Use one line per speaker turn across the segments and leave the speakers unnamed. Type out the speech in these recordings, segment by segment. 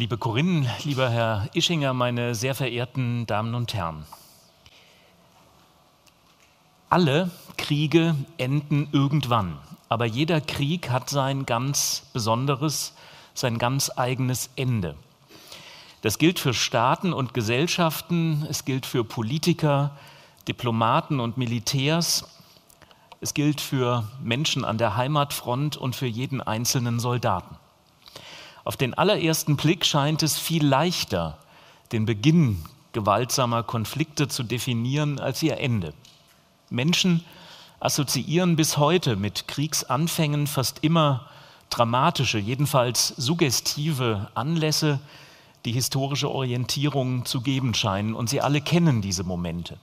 Liebe Corinne, lieber Herr Ischinger, meine sehr verehrten Damen und Herren. Alle Kriege enden irgendwann, aber jeder Krieg hat sein ganz besonderes, sein ganz eigenes Ende. Das gilt für Staaten und Gesellschaften, es gilt für Politiker, Diplomaten und Militärs, es gilt für Menschen an der Heimatfront und für jeden einzelnen Soldaten. Auf den allerersten Blick scheint es viel leichter, den Beginn gewaltsamer Konflikte zu definieren als ihr Ende. Menschen assoziieren bis heute mit Kriegsanfängen fast immer dramatische, jedenfalls suggestive Anlässe, die historische Orientierung zu geben scheinen. Und Sie alle kennen diese Momente.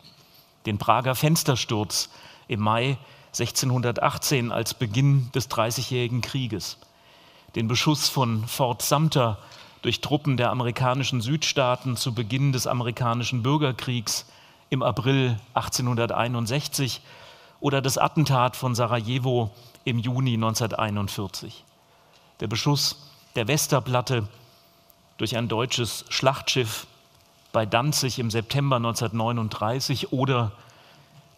Den Prager Fenstersturz im Mai 1618 als Beginn des Dreißigjährigen Krieges, den Beschuss von Fort Sumter durch Truppen der amerikanischen Südstaaten zu Beginn des amerikanischen Bürgerkriegs im April 1861 oder das Attentat von Sarajevo im Juni 1941. Der Beschuss der Westerplatte durch ein deutsches Schlachtschiff bei Danzig im September 1939 oder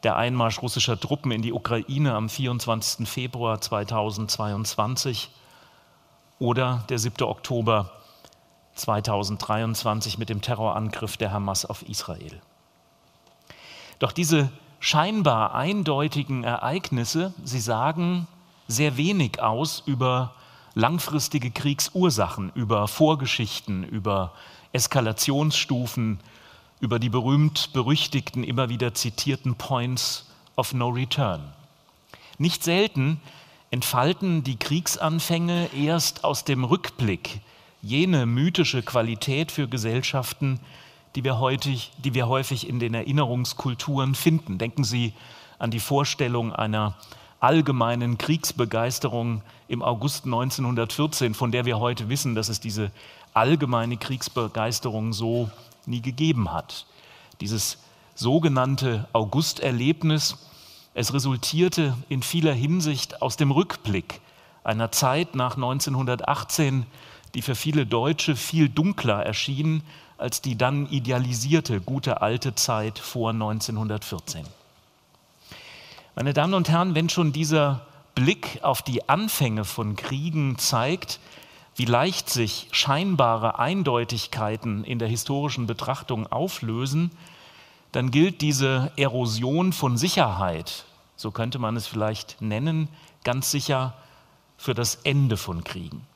der Einmarsch russischer Truppen in die Ukraine am 24. Februar 2022 oder der 7. Oktober 2023 mit dem Terrorangriff der Hamas auf Israel. Doch diese scheinbar eindeutigen Ereignisse, sie sagen sehr wenig aus über langfristige Kriegsursachen, über Vorgeschichten, über Eskalationsstufen, über die berühmt berüchtigten, immer wieder zitierten Points of No Return. Nicht selten entfalten die Kriegsanfänge erst aus dem Rückblick jene mythische Qualität für Gesellschaften, die wir, häufig, die wir häufig in den Erinnerungskulturen finden. Denken Sie an die Vorstellung einer allgemeinen Kriegsbegeisterung im August 1914, von der wir heute wissen, dass es diese allgemeine Kriegsbegeisterung so nie gegeben hat. Dieses sogenannte Augusterlebnis, es resultierte in vieler Hinsicht aus dem Rückblick einer Zeit nach 1918, die für viele Deutsche viel dunkler erschien als die dann idealisierte gute alte Zeit vor 1914. Meine Damen und Herren, wenn schon dieser Blick auf die Anfänge von Kriegen zeigt, wie leicht sich scheinbare Eindeutigkeiten in der historischen Betrachtung auflösen, dann gilt diese Erosion von Sicherheit, so könnte man es vielleicht nennen, ganz sicher für das Ende von Kriegen.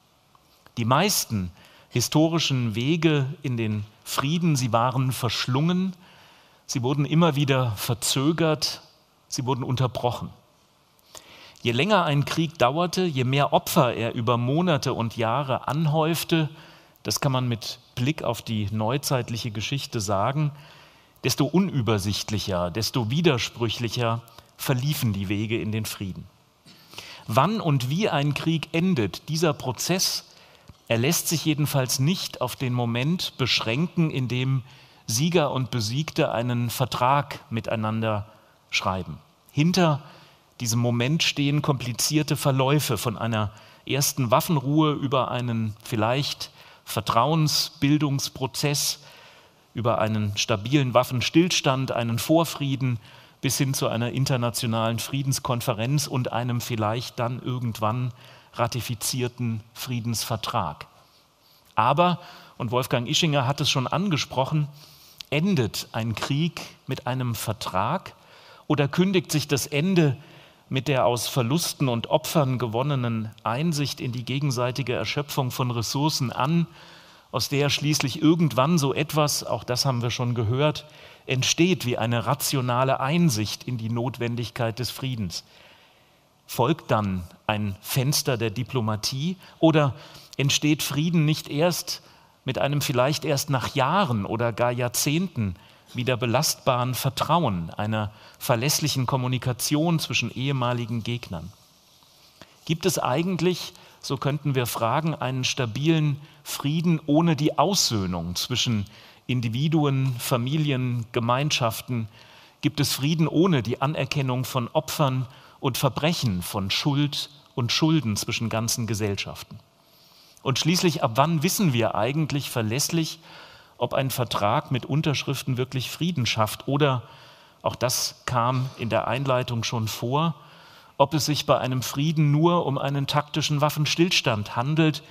Die meisten historischen Wege in den Frieden, sie waren verschlungen, sie wurden immer wieder verzögert, sie wurden unterbrochen. Je länger ein Krieg dauerte, je mehr Opfer er über Monate und Jahre anhäufte, das kann man mit Blick auf die neuzeitliche Geschichte sagen, desto unübersichtlicher, desto widersprüchlicher verliefen die Wege in den Frieden. Wann und wie ein Krieg endet, dieser Prozess er lässt sich jedenfalls nicht auf den Moment beschränken, in dem Sieger und Besiegte einen Vertrag miteinander schreiben. Hinter diesem Moment stehen komplizierte Verläufe von einer ersten Waffenruhe über einen vielleicht Vertrauensbildungsprozess, über einen stabilen Waffenstillstand, einen Vorfrieden bis hin zu einer internationalen Friedenskonferenz und einem vielleicht dann irgendwann ratifizierten Friedensvertrag. Aber, und Wolfgang Ischinger hat es schon angesprochen, endet ein Krieg mit einem Vertrag oder kündigt sich das Ende mit der aus Verlusten und Opfern gewonnenen Einsicht in die gegenseitige Erschöpfung von Ressourcen an, aus der schließlich irgendwann so etwas, auch das haben wir schon gehört, entsteht wie eine rationale Einsicht in die Notwendigkeit des Friedens. Folgt dann ein Fenster der Diplomatie oder entsteht Frieden nicht erst mit einem vielleicht erst nach Jahren oder gar Jahrzehnten wieder belastbaren Vertrauen, einer verlässlichen Kommunikation zwischen ehemaligen Gegnern? Gibt es eigentlich, so könnten wir fragen, einen stabilen Frieden ohne die Aussöhnung zwischen Individuen, Familien, Gemeinschaften? Gibt es Frieden ohne die Anerkennung von Opfern und Verbrechen, von Schuld und Schulden zwischen ganzen Gesellschaften? Und schließlich, ab wann wissen wir eigentlich verlässlich, ob ein Vertrag mit Unterschriften wirklich Frieden schafft oder, auch das kam in der Einleitung schon vor, ob es sich bei einem Frieden nur um einen taktischen Waffenstillstand handelt,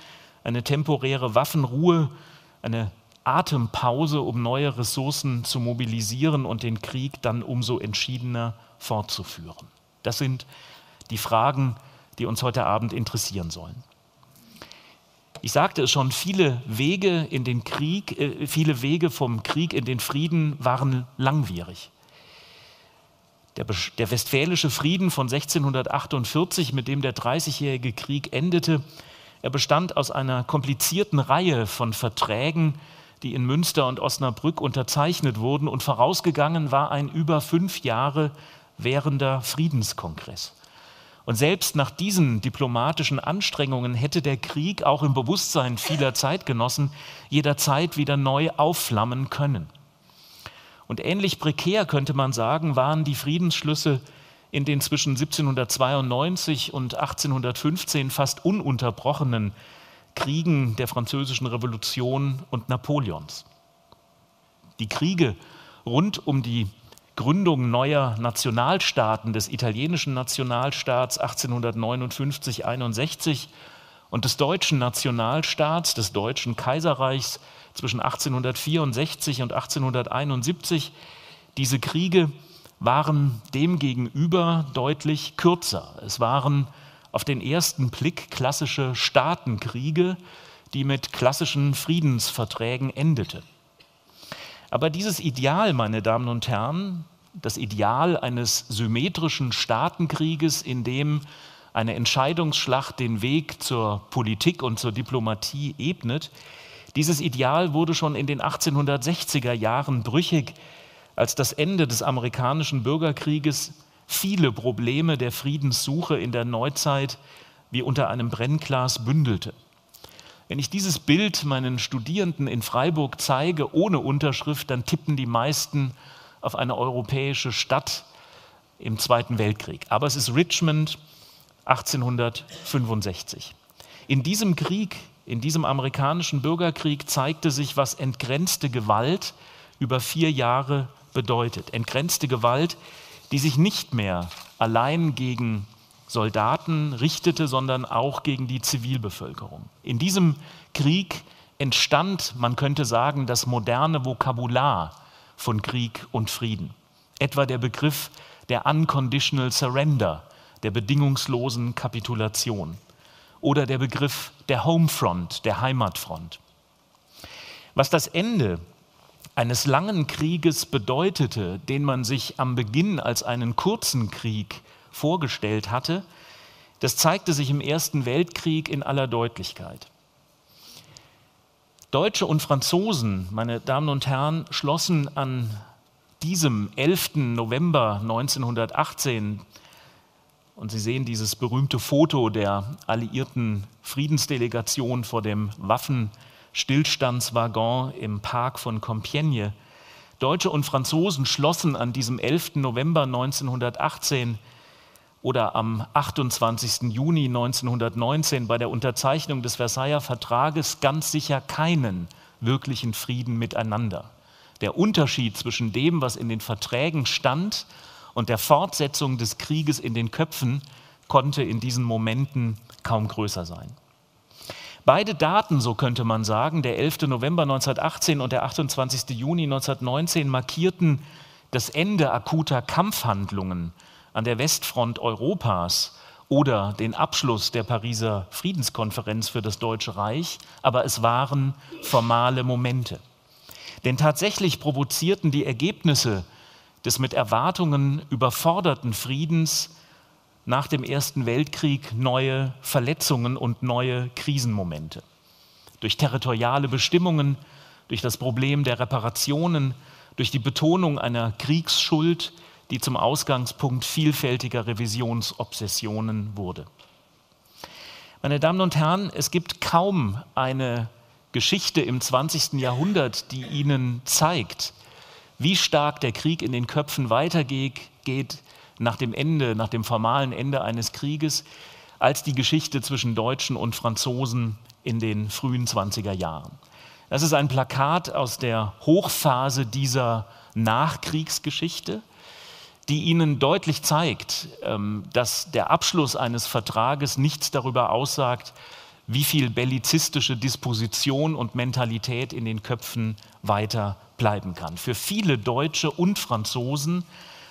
eine temporäre Waffenruhe, eine Atempause, um neue Ressourcen zu mobilisieren und den Krieg dann umso entschiedener fortzuführen. Das sind die Fragen, die uns heute Abend interessieren sollen. Ich sagte es schon, viele Wege in den Krieg, äh, viele Wege vom Krieg in den Frieden waren langwierig. Der, der Westfälische Frieden von 1648, mit dem der Dreißigjährige Krieg endete, er bestand aus einer komplizierten Reihe von Verträgen, die in Münster und Osnabrück unterzeichnet wurden und vorausgegangen war ein über fünf Jahre währender Friedenskongress. Und selbst nach diesen diplomatischen Anstrengungen hätte der Krieg auch im Bewusstsein vieler Zeitgenossen jederzeit wieder neu aufflammen können. Und ähnlich prekär könnte man sagen, waren die Friedensschlüsse in den zwischen 1792 und 1815 fast ununterbrochenen Kriegen der Französischen Revolution und Napoleons. Die Kriege rund um die Gründung neuer Nationalstaaten, des italienischen Nationalstaats 1859-61 und des deutschen Nationalstaats, des deutschen Kaiserreichs zwischen 1864 und 1871, diese Kriege waren demgegenüber deutlich kürzer. Es waren auf den ersten Blick klassische Staatenkriege, die mit klassischen Friedensverträgen endete. Aber dieses Ideal, meine Damen und Herren, das Ideal eines symmetrischen Staatenkrieges, in dem eine Entscheidungsschlacht den Weg zur Politik und zur Diplomatie ebnet, dieses Ideal wurde schon in den 1860er Jahren brüchig, als das Ende des amerikanischen Bürgerkrieges viele Probleme der Friedenssuche in der Neuzeit wie unter einem Brennglas bündelte. Wenn ich dieses Bild meinen Studierenden in Freiburg zeige, ohne Unterschrift, dann tippen die meisten auf eine europäische Stadt im Zweiten Weltkrieg. Aber es ist Richmond 1865. In diesem Krieg, in diesem amerikanischen Bürgerkrieg zeigte sich, was entgrenzte Gewalt über vier Jahre bedeutet. Entgrenzte Gewalt, die sich nicht mehr allein gegen Soldaten richtete, sondern auch gegen die Zivilbevölkerung. In diesem Krieg entstand, man könnte sagen, das moderne Vokabular von Krieg und Frieden. Etwa der Begriff der Unconditional Surrender, der bedingungslosen Kapitulation oder der Begriff der Homefront, der Heimatfront. Was das Ende eines langen Krieges bedeutete, den man sich am Beginn als einen kurzen Krieg vorgestellt hatte, das zeigte sich im Ersten Weltkrieg in aller Deutlichkeit. Deutsche und Franzosen, meine Damen und Herren, schlossen an diesem 11. November 1918, und Sie sehen dieses berühmte Foto der alliierten Friedensdelegation vor dem Waffen Stillstandswaggon im Park von Compiègne. Deutsche und Franzosen schlossen an diesem 11. November 1918 oder am 28. Juni 1919 bei der Unterzeichnung des Versailler Vertrages ganz sicher keinen wirklichen Frieden miteinander. Der Unterschied zwischen dem, was in den Verträgen stand, und der Fortsetzung des Krieges in den Köpfen konnte in diesen Momenten kaum größer sein. Beide Daten, so könnte man sagen, der 11. November 1918 und der 28. Juni 1919, markierten das Ende akuter Kampfhandlungen an der Westfront Europas oder den Abschluss der Pariser Friedenskonferenz für das Deutsche Reich, aber es waren formale Momente. Denn tatsächlich provozierten die Ergebnisse des mit Erwartungen überforderten Friedens nach dem Ersten Weltkrieg neue Verletzungen und neue Krisenmomente. Durch territoriale Bestimmungen, durch das Problem der Reparationen, durch die Betonung einer Kriegsschuld, die zum Ausgangspunkt vielfältiger Revisionsobsessionen wurde. Meine Damen und Herren, es gibt kaum eine Geschichte im 20. Jahrhundert, die Ihnen zeigt, wie stark der Krieg in den Köpfen weitergeht, nach dem Ende, nach dem formalen Ende eines Krieges, als die Geschichte zwischen Deutschen und Franzosen in den frühen 20er Jahren. Das ist ein Plakat aus der Hochphase dieser Nachkriegsgeschichte, die Ihnen deutlich zeigt, ähm, dass der Abschluss eines Vertrages nichts darüber aussagt, wie viel bellizistische Disposition und Mentalität in den Köpfen weiter bleiben kann. Für viele Deutsche und Franzosen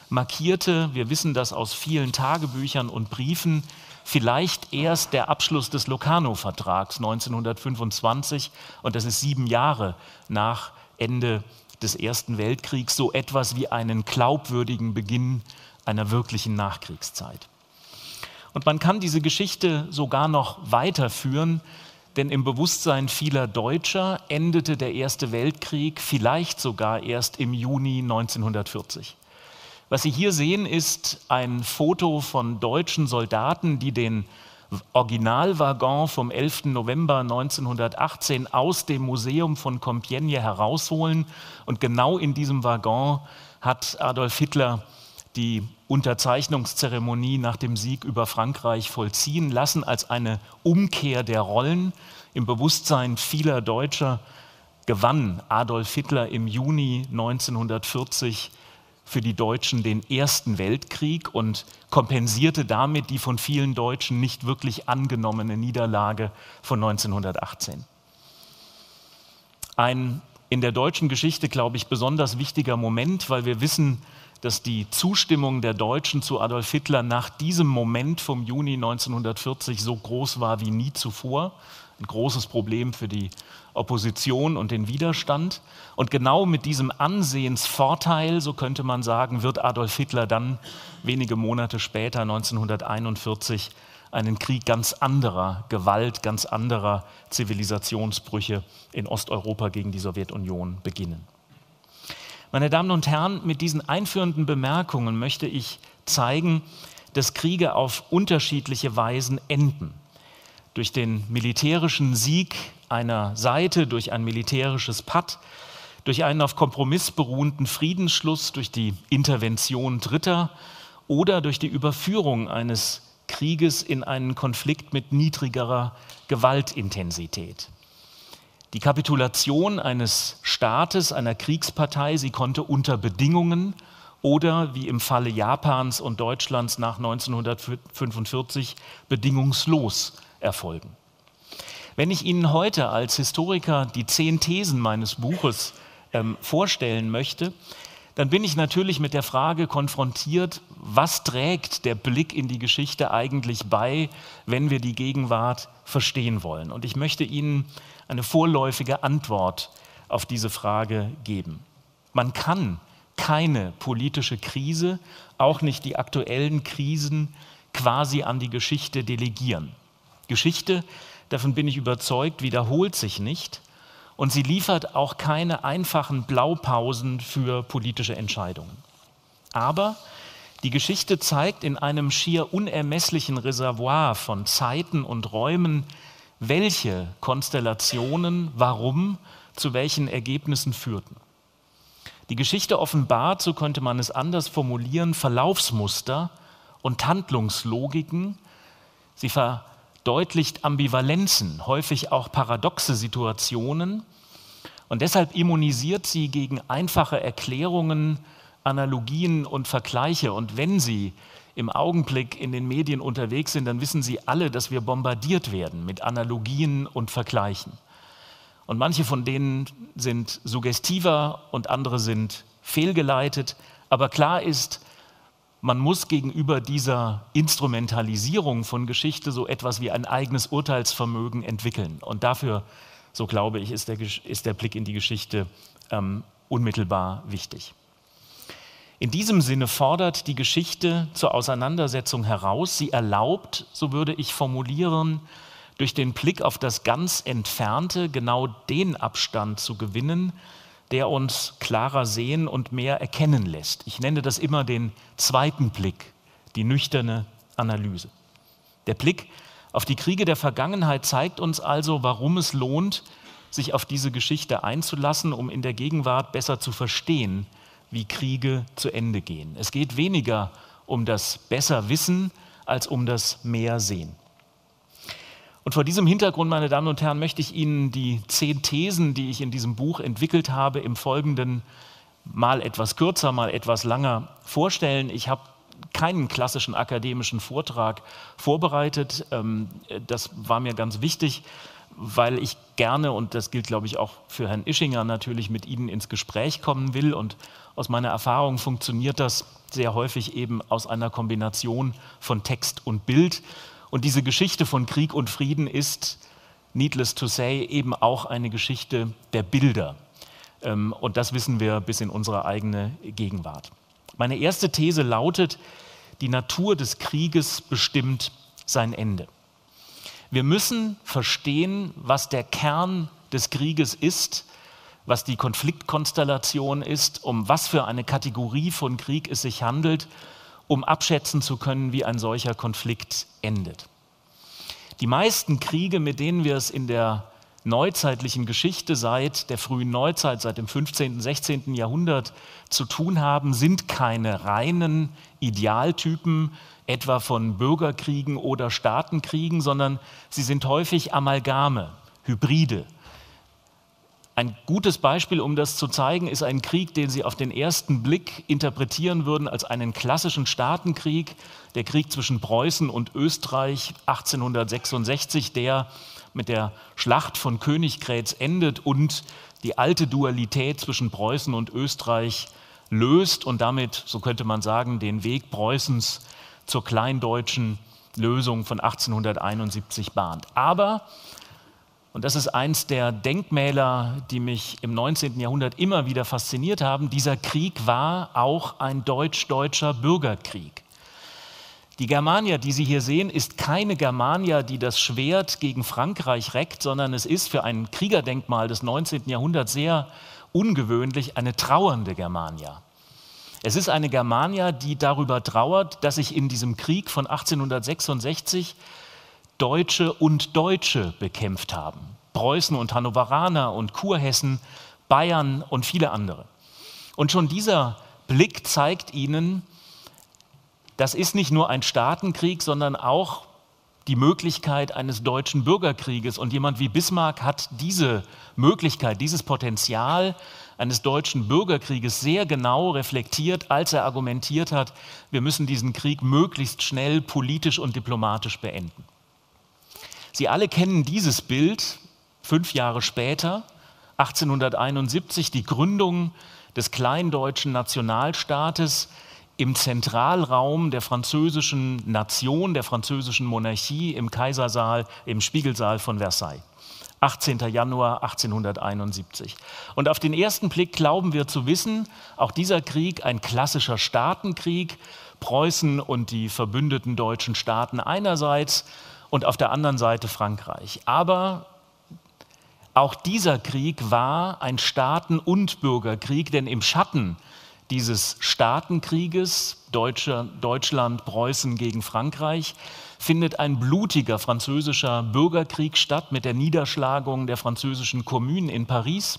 markierte, wir wissen das aus vielen Tagebüchern und Briefen, vielleicht erst der Abschluss des Locarno-Vertrags 1925, und das ist sieben Jahre nach Ende des Ersten Weltkriegs, so etwas wie einen glaubwürdigen Beginn einer wirklichen Nachkriegszeit. Und man kann diese Geschichte sogar noch weiterführen, denn im Bewusstsein vieler Deutscher endete der Erste Weltkrieg vielleicht sogar erst im Juni 1940. Was Sie hier sehen, ist ein Foto von deutschen Soldaten, die den Originalwaggon vom 11. November 1918 aus dem Museum von Compiègne herausholen. Und genau in diesem Waggon hat Adolf Hitler die Unterzeichnungszeremonie nach dem Sieg über Frankreich vollziehen lassen als eine Umkehr der Rollen. Im Bewusstsein vieler Deutscher gewann Adolf Hitler im Juni 1940 für die Deutschen den Ersten Weltkrieg und kompensierte damit die von vielen Deutschen nicht wirklich angenommene Niederlage von 1918. Ein in der deutschen Geschichte, glaube ich, besonders wichtiger Moment, weil wir wissen, dass die Zustimmung der Deutschen zu Adolf Hitler nach diesem Moment vom Juni 1940 so groß war wie nie zuvor. Ein großes Problem für die Opposition und den Widerstand. Und genau mit diesem Ansehensvorteil, so könnte man sagen, wird Adolf Hitler dann wenige Monate später, 1941, einen Krieg ganz anderer Gewalt, ganz anderer Zivilisationsbrüche in Osteuropa gegen die Sowjetunion beginnen. Meine Damen und Herren, mit diesen einführenden Bemerkungen möchte ich zeigen, dass Kriege auf unterschiedliche Weisen enden. Durch den militärischen Sieg einer Seite, durch ein militärisches Patt, durch einen auf Kompromiss beruhenden Friedensschluss, durch die Intervention Dritter oder durch die Überführung eines Krieges in einen Konflikt mit niedrigerer Gewaltintensität. Die Kapitulation eines Staates, einer Kriegspartei, sie konnte unter Bedingungen oder wie im Falle Japans und Deutschlands nach 1945 bedingungslos erfolgen. Wenn ich Ihnen heute als Historiker die zehn Thesen meines Buches ähm, vorstellen möchte, dann bin ich natürlich mit der Frage konfrontiert, was trägt der Blick in die Geschichte eigentlich bei, wenn wir die Gegenwart verstehen wollen. Und ich möchte Ihnen eine vorläufige Antwort auf diese Frage geben. Man kann keine politische Krise, auch nicht die aktuellen Krisen, quasi an die Geschichte delegieren. Geschichte, davon bin ich überzeugt, wiederholt sich nicht und sie liefert auch keine einfachen Blaupausen für politische Entscheidungen. Aber die Geschichte zeigt in einem schier unermesslichen Reservoir von Zeiten und Räumen welche Konstellationen, warum, zu welchen Ergebnissen führten. Die Geschichte offenbart, so könnte man es anders formulieren, Verlaufsmuster und Handlungslogiken. Sie verdeutlicht Ambivalenzen, häufig auch paradoxe Situationen. Und deshalb immunisiert sie gegen einfache Erklärungen, Analogien und Vergleiche. Und wenn sie im Augenblick in den Medien unterwegs sind, dann wissen Sie alle, dass wir bombardiert werden mit Analogien und Vergleichen. Und manche von denen sind suggestiver und andere sind fehlgeleitet. Aber klar ist, man muss gegenüber dieser Instrumentalisierung von Geschichte so etwas wie ein eigenes Urteilsvermögen entwickeln. Und dafür, so glaube ich, ist der, ist der Blick in die Geschichte ähm, unmittelbar wichtig. In diesem Sinne fordert die Geschichte zur Auseinandersetzung heraus. Sie erlaubt, so würde ich formulieren, durch den Blick auf das ganz Entfernte genau den Abstand zu gewinnen, der uns klarer sehen und mehr erkennen lässt. Ich nenne das immer den zweiten Blick, die nüchterne Analyse. Der Blick auf die Kriege der Vergangenheit zeigt uns also, warum es lohnt, sich auf diese Geschichte einzulassen, um in der Gegenwart besser zu verstehen, wie Kriege zu Ende gehen. Es geht weniger um das Besserwissen als um das Mehrsehen. Und vor diesem Hintergrund, meine Damen und Herren, möchte ich Ihnen die zehn Thesen, die ich in diesem Buch entwickelt habe, im Folgenden mal etwas kürzer, mal etwas langer vorstellen. Ich habe keinen klassischen akademischen Vortrag vorbereitet. Ähm, das war mir ganz wichtig, weil ich gerne, und das gilt, glaube ich, auch für Herrn Ischinger natürlich, mit Ihnen ins Gespräch kommen will. Und aus meiner Erfahrung funktioniert das sehr häufig eben aus einer Kombination von Text und Bild. Und diese Geschichte von Krieg und Frieden ist, needless to say, eben auch eine Geschichte der Bilder. Ähm, und das wissen wir bis in unsere eigene Gegenwart. Meine erste These lautet, die Natur des Krieges bestimmt sein Ende. Wir müssen verstehen, was der Kern des Krieges ist, was die Konfliktkonstellation ist, um was für eine Kategorie von Krieg es sich handelt, um abschätzen zu können, wie ein solcher Konflikt endet. Die meisten Kriege, mit denen wir es in der neuzeitlichen Geschichte seit der frühen Neuzeit, seit dem 15., 16. Jahrhundert zu tun haben, sind keine reinen Idealtypen, etwa von Bürgerkriegen oder Staatenkriegen, sondern sie sind häufig Amalgame, Hybride. Ein gutes Beispiel, um das zu zeigen, ist ein Krieg, den Sie auf den ersten Blick interpretieren würden als einen klassischen Staatenkrieg, der Krieg zwischen Preußen und Österreich 1866, der mit der Schlacht von Königgrätz endet und die alte Dualität zwischen Preußen und Österreich löst und damit, so könnte man sagen, den Weg Preußens zur kleindeutschen Lösung von 1871 bahnt. Aber und das ist eins der Denkmäler, die mich im 19. Jahrhundert immer wieder fasziniert haben. Dieser Krieg war auch ein deutsch-deutscher Bürgerkrieg. Die Germania, die Sie hier sehen, ist keine Germania, die das Schwert gegen Frankreich reckt, sondern es ist für ein Kriegerdenkmal des 19. Jahrhunderts sehr ungewöhnlich eine trauernde Germania. Es ist eine Germania, die darüber trauert, dass sich in diesem Krieg von 1866 Deutsche und Deutsche bekämpft haben. Preußen und Hannoveraner und Kurhessen, Bayern und viele andere. Und schon dieser Blick zeigt ihnen, das ist nicht nur ein Staatenkrieg, sondern auch die Möglichkeit eines deutschen Bürgerkrieges. Und jemand wie Bismarck hat diese Möglichkeit, dieses Potenzial eines deutschen Bürgerkrieges sehr genau reflektiert, als er argumentiert hat, wir müssen diesen Krieg möglichst schnell politisch und diplomatisch beenden. Sie alle kennen dieses Bild, fünf Jahre später, 1871, die Gründung des kleindeutschen Nationalstaates im Zentralraum der französischen Nation, der französischen Monarchie im Kaisersaal, im Spiegelsaal von Versailles. 18. Januar 1871. Und auf den ersten Blick glauben wir zu wissen, auch dieser Krieg ein klassischer Staatenkrieg, Preußen und die verbündeten deutschen Staaten einerseits und auf der anderen Seite Frankreich. Aber auch dieser Krieg war ein Staaten- und Bürgerkrieg, denn im Schatten dieses Staatenkrieges, Deutschland, Preußen gegen Frankreich, findet ein blutiger französischer Bürgerkrieg statt mit der Niederschlagung der französischen Kommunen in Paris.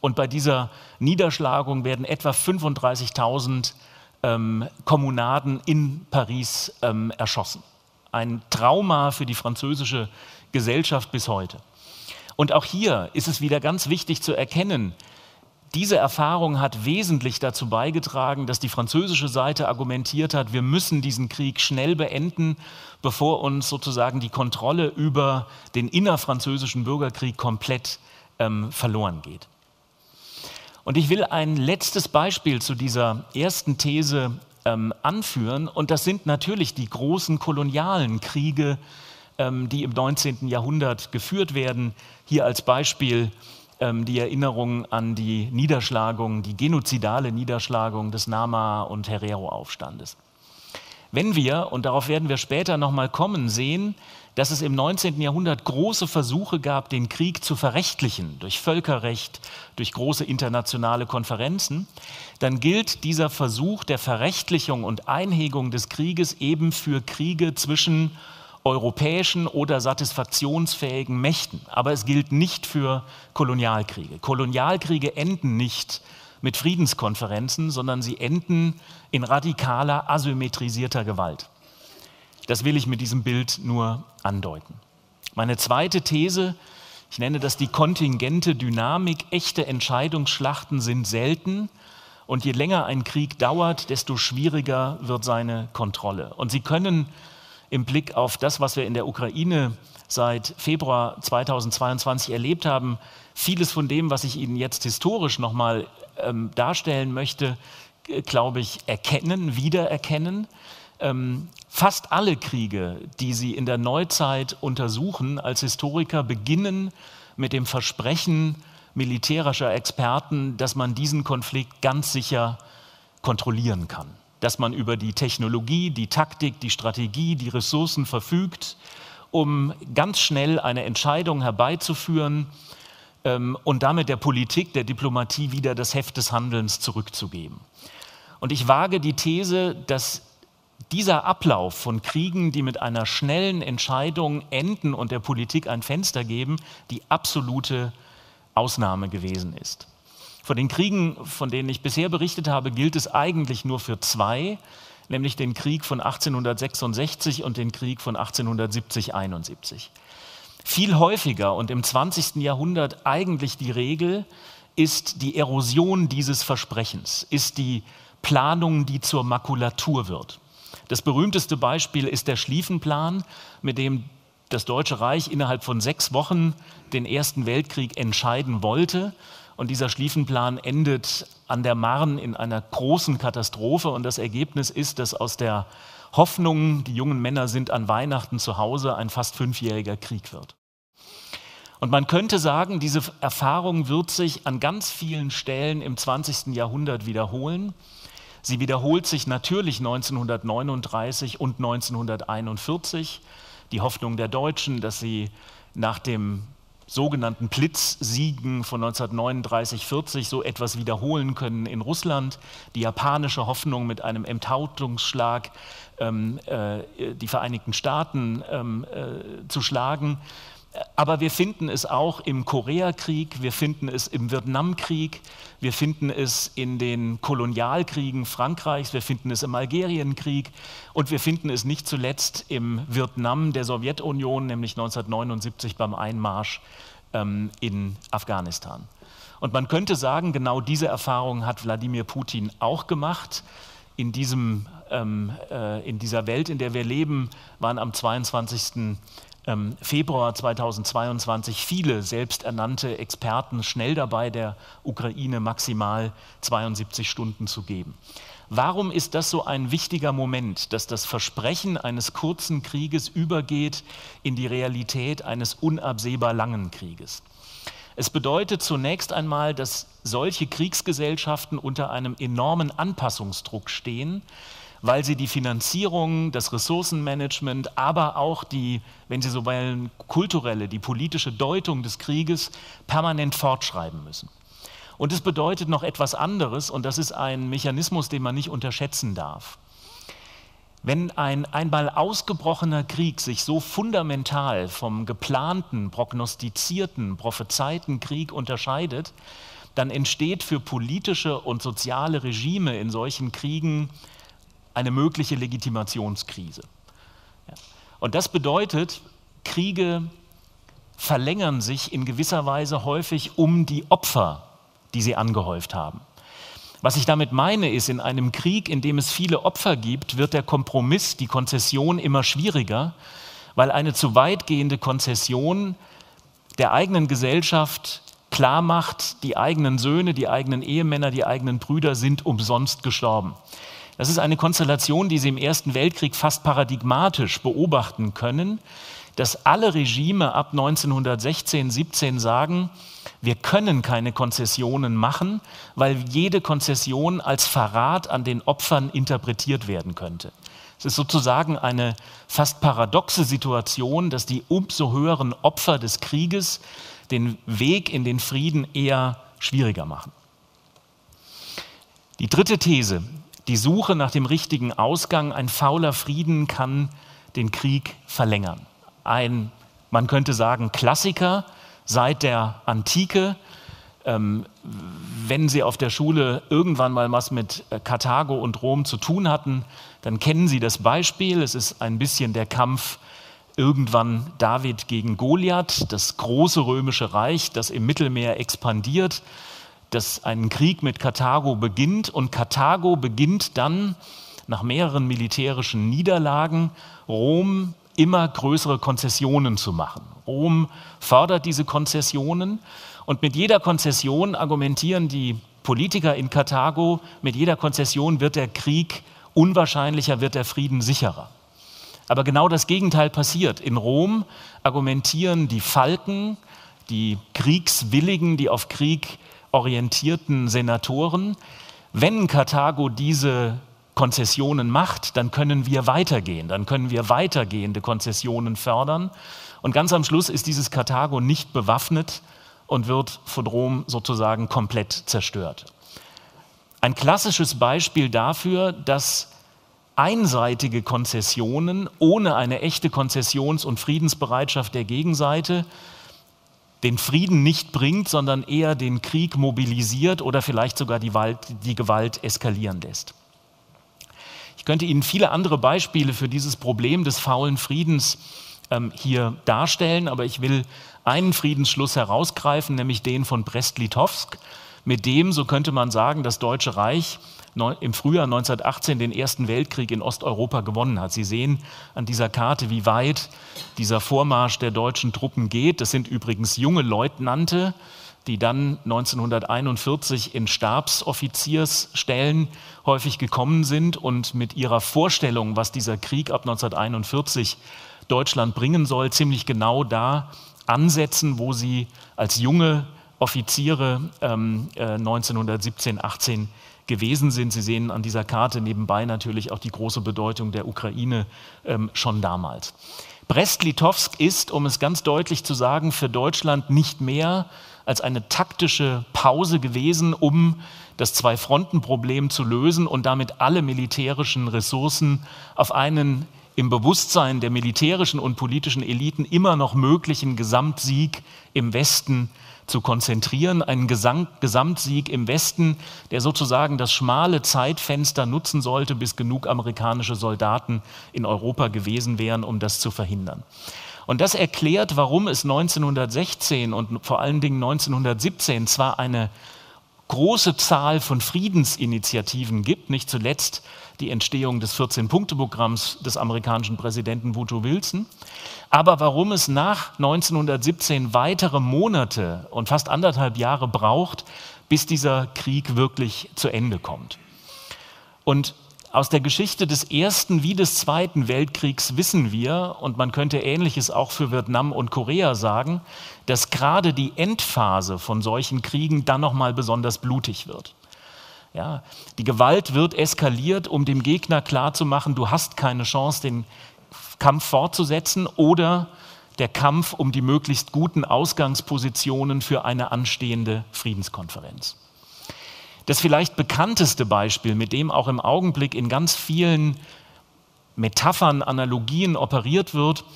Und bei dieser Niederschlagung werden etwa 35.000 ähm, Kommunaden in Paris ähm, erschossen ein Trauma für die französische Gesellschaft bis heute. Und auch hier ist es wieder ganz wichtig zu erkennen, diese Erfahrung hat wesentlich dazu beigetragen, dass die französische Seite argumentiert hat, wir müssen diesen Krieg schnell beenden, bevor uns sozusagen die Kontrolle über den innerfranzösischen Bürgerkrieg komplett ähm, verloren geht. Und ich will ein letztes Beispiel zu dieser ersten These ähm, anführen. Und das sind natürlich die großen kolonialen Kriege, ähm, die im 19. Jahrhundert geführt werden. Hier als Beispiel die Erinnerung an die Niederschlagung, die genozidale Niederschlagung des Nama- und Herero-Aufstandes. Wenn wir, und darauf werden wir später nochmal kommen, sehen, dass es im 19. Jahrhundert große Versuche gab, den Krieg zu verrechtlichen, durch Völkerrecht, durch große internationale Konferenzen, dann gilt dieser Versuch der Verrechtlichung und Einhegung des Krieges eben für Kriege zwischen europäischen oder satisfaktionsfähigen Mächten. Aber es gilt nicht für Kolonialkriege. Kolonialkriege enden nicht mit Friedenskonferenzen, sondern sie enden in radikaler, asymmetrisierter Gewalt. Das will ich mit diesem Bild nur andeuten. Meine zweite These, ich nenne das die kontingente Dynamik, echte Entscheidungsschlachten sind selten und je länger ein Krieg dauert, desto schwieriger wird seine Kontrolle. Und sie können im Blick auf das, was wir in der Ukraine seit Februar 2022 erlebt haben, vieles von dem, was ich Ihnen jetzt historisch nochmal ähm, darstellen möchte, äh, glaube ich, erkennen, wiedererkennen. Ähm, fast alle Kriege, die Sie in der Neuzeit untersuchen als Historiker, beginnen mit dem Versprechen militärischer Experten, dass man diesen Konflikt ganz sicher kontrollieren kann, dass man über die Technologie, die Taktik, die Strategie, die Ressourcen verfügt, um ganz schnell eine Entscheidung herbeizuführen ähm, und damit der Politik, der Diplomatie wieder das Heft des Handelns zurückzugeben. Und ich wage die These, dass dieser Ablauf von Kriegen, die mit einer schnellen Entscheidung enden und der Politik ein Fenster geben, die absolute Ausnahme gewesen ist. Von den Kriegen, von denen ich bisher berichtet habe, gilt es eigentlich nur für zwei, nämlich den Krieg von 1866 und den Krieg von 1870-71. Viel häufiger und im 20. Jahrhundert eigentlich die Regel ist die Erosion dieses Versprechens, ist die Planung, die zur Makulatur wird. Das berühmteste Beispiel ist der Schlieffenplan, mit dem das Deutsche Reich innerhalb von sechs Wochen den Ersten Weltkrieg entscheiden wollte. Und dieser Schlieffenplan endet an der Marne in einer großen Katastrophe. Und das Ergebnis ist, dass aus der Hoffnung, die jungen Männer sind an Weihnachten zu Hause, ein fast fünfjähriger Krieg wird. Und man könnte sagen, diese Erfahrung wird sich an ganz vielen Stellen im 20. Jahrhundert wiederholen. Sie wiederholt sich natürlich 1939 und 1941. Die Hoffnung der Deutschen, dass sie nach dem sogenannten Blitzsiegen von 1939-40 so etwas wiederholen können in Russland. Die japanische Hoffnung mit einem Enthauptungsschlag ähm, äh, die Vereinigten Staaten ähm, äh, zu schlagen. Aber wir finden es auch im Koreakrieg, wir finden es im Vietnamkrieg, wir finden es in den Kolonialkriegen Frankreichs, wir finden es im Algerienkrieg und wir finden es nicht zuletzt im Vietnam der Sowjetunion, nämlich 1979 beim Einmarsch ähm, in Afghanistan. Und man könnte sagen, genau diese Erfahrung hat Wladimir Putin auch gemacht. In, diesem, ähm, äh, in dieser Welt, in der wir leben, waren am 22. Februar 2022 viele selbsternannte Experten schnell dabei, der Ukraine maximal 72 Stunden zu geben. Warum ist das so ein wichtiger Moment, dass das Versprechen eines kurzen Krieges übergeht in die Realität eines unabsehbar langen Krieges? Es bedeutet zunächst einmal, dass solche Kriegsgesellschaften unter einem enormen Anpassungsdruck stehen, weil sie die Finanzierung, das Ressourcenmanagement, aber auch die, wenn Sie so wollen, kulturelle, die politische Deutung des Krieges permanent fortschreiben müssen. Und es bedeutet noch etwas anderes, und das ist ein Mechanismus, den man nicht unterschätzen darf. Wenn ein einmal ausgebrochener Krieg sich so fundamental vom geplanten, prognostizierten, prophezeiten Krieg unterscheidet, dann entsteht für politische und soziale Regime in solchen Kriegen eine mögliche Legitimationskrise. Und das bedeutet, Kriege verlängern sich in gewisser Weise häufig um die Opfer, die sie angehäuft haben. Was ich damit meine, ist, in einem Krieg, in dem es viele Opfer gibt, wird der Kompromiss, die Konzession immer schwieriger, weil eine zu weitgehende Konzession der eigenen Gesellschaft klar macht, die eigenen Söhne, die eigenen Ehemänner, die eigenen Brüder sind umsonst gestorben. Das ist eine Konstellation, die Sie im Ersten Weltkrieg fast paradigmatisch beobachten können, dass alle Regime ab 1916, 17 sagen, wir können keine Konzessionen machen, weil jede Konzession als Verrat an den Opfern interpretiert werden könnte. Es ist sozusagen eine fast paradoxe Situation, dass die umso höheren Opfer des Krieges den Weg in den Frieden eher schwieriger machen. Die dritte These, die Suche nach dem richtigen Ausgang, ein fauler Frieden kann den Krieg verlängern. Ein, man könnte sagen, Klassiker seit der Antike. Ähm, wenn Sie auf der Schule irgendwann mal was mit äh, Karthago und Rom zu tun hatten, dann kennen Sie das Beispiel. Es ist ein bisschen der Kampf irgendwann David gegen Goliath, das große römische Reich, das im Mittelmeer expandiert, das einen Krieg mit Karthago beginnt und Karthago beginnt dann nach mehreren militärischen Niederlagen Rom immer größere Konzessionen zu machen. Rom fördert diese Konzessionen und mit jeder Konzession argumentieren die Politiker in Karthago, mit jeder Konzession wird der Krieg unwahrscheinlicher, wird der Frieden sicherer. Aber genau das Gegenteil passiert. In Rom argumentieren die Falken, die Kriegswilligen, die auf Krieg orientierten Senatoren, wenn Karthago diese Konzessionen macht, dann können wir weitergehen, dann können wir weitergehende Konzessionen fördern. Und ganz am Schluss ist dieses Karthago nicht bewaffnet und wird von Rom sozusagen komplett zerstört. Ein klassisches Beispiel dafür, dass einseitige Konzessionen ohne eine echte Konzessions- und Friedensbereitschaft der Gegenseite den Frieden nicht bringt, sondern eher den Krieg mobilisiert oder vielleicht sogar die, Gewalt, die Gewalt eskalieren lässt. Ich könnte Ihnen viele andere Beispiele für dieses Problem des faulen Friedens ähm, hier darstellen, aber ich will einen Friedensschluss herausgreifen, nämlich den von Brest-Litovsk, mit dem, so könnte man sagen, das Deutsche Reich im Frühjahr 1918 den Ersten Weltkrieg in Osteuropa gewonnen hat. Sie sehen an dieser Karte, wie weit dieser Vormarsch der deutschen Truppen geht. Das sind übrigens junge Leutnante, die dann 1941 in Stabsoffiziersstellen häufig gekommen sind und mit ihrer Vorstellung, was dieser Krieg ab 1941 Deutschland bringen soll, ziemlich genau da ansetzen, wo sie als junge Offiziere ähm, äh, 1917, 18 gewesen sind. Sie sehen an dieser Karte nebenbei natürlich auch die große Bedeutung der Ukraine ähm, schon damals. Brest-Litovsk ist, um es ganz deutlich zu sagen, für Deutschland nicht mehr als eine taktische Pause gewesen, um das Zwei-Fronten-Problem zu lösen und damit alle militärischen Ressourcen auf einen im Bewusstsein der militärischen und politischen Eliten immer noch möglichen Gesamtsieg im Westen zu konzentrieren, einen Gesamtsieg im Westen, der sozusagen das schmale Zeitfenster nutzen sollte, bis genug amerikanische Soldaten in Europa gewesen wären, um das zu verhindern. Und das erklärt, warum es 1916 und vor allen Dingen 1917 zwar eine große Zahl von Friedensinitiativen gibt, nicht zuletzt die Entstehung des 14-Punkte-Programms des amerikanischen Präsidenten Woodrow Wilson. Aber warum es nach 1917 weitere Monate und fast anderthalb Jahre braucht, bis dieser Krieg wirklich zu Ende kommt. Und aus der Geschichte des Ersten wie des Zweiten Weltkriegs wissen wir, und man könnte Ähnliches auch für Vietnam und Korea sagen, dass gerade die Endphase von solchen Kriegen dann nochmal besonders blutig wird. Ja, die Gewalt wird eskaliert, um dem Gegner klarzumachen, du hast keine Chance, den Kampf fortzusetzen oder der Kampf um die möglichst guten Ausgangspositionen für eine anstehende Friedenskonferenz. Das vielleicht bekannteste Beispiel, mit dem auch im Augenblick in ganz vielen Metaphern, Analogien operiert wird,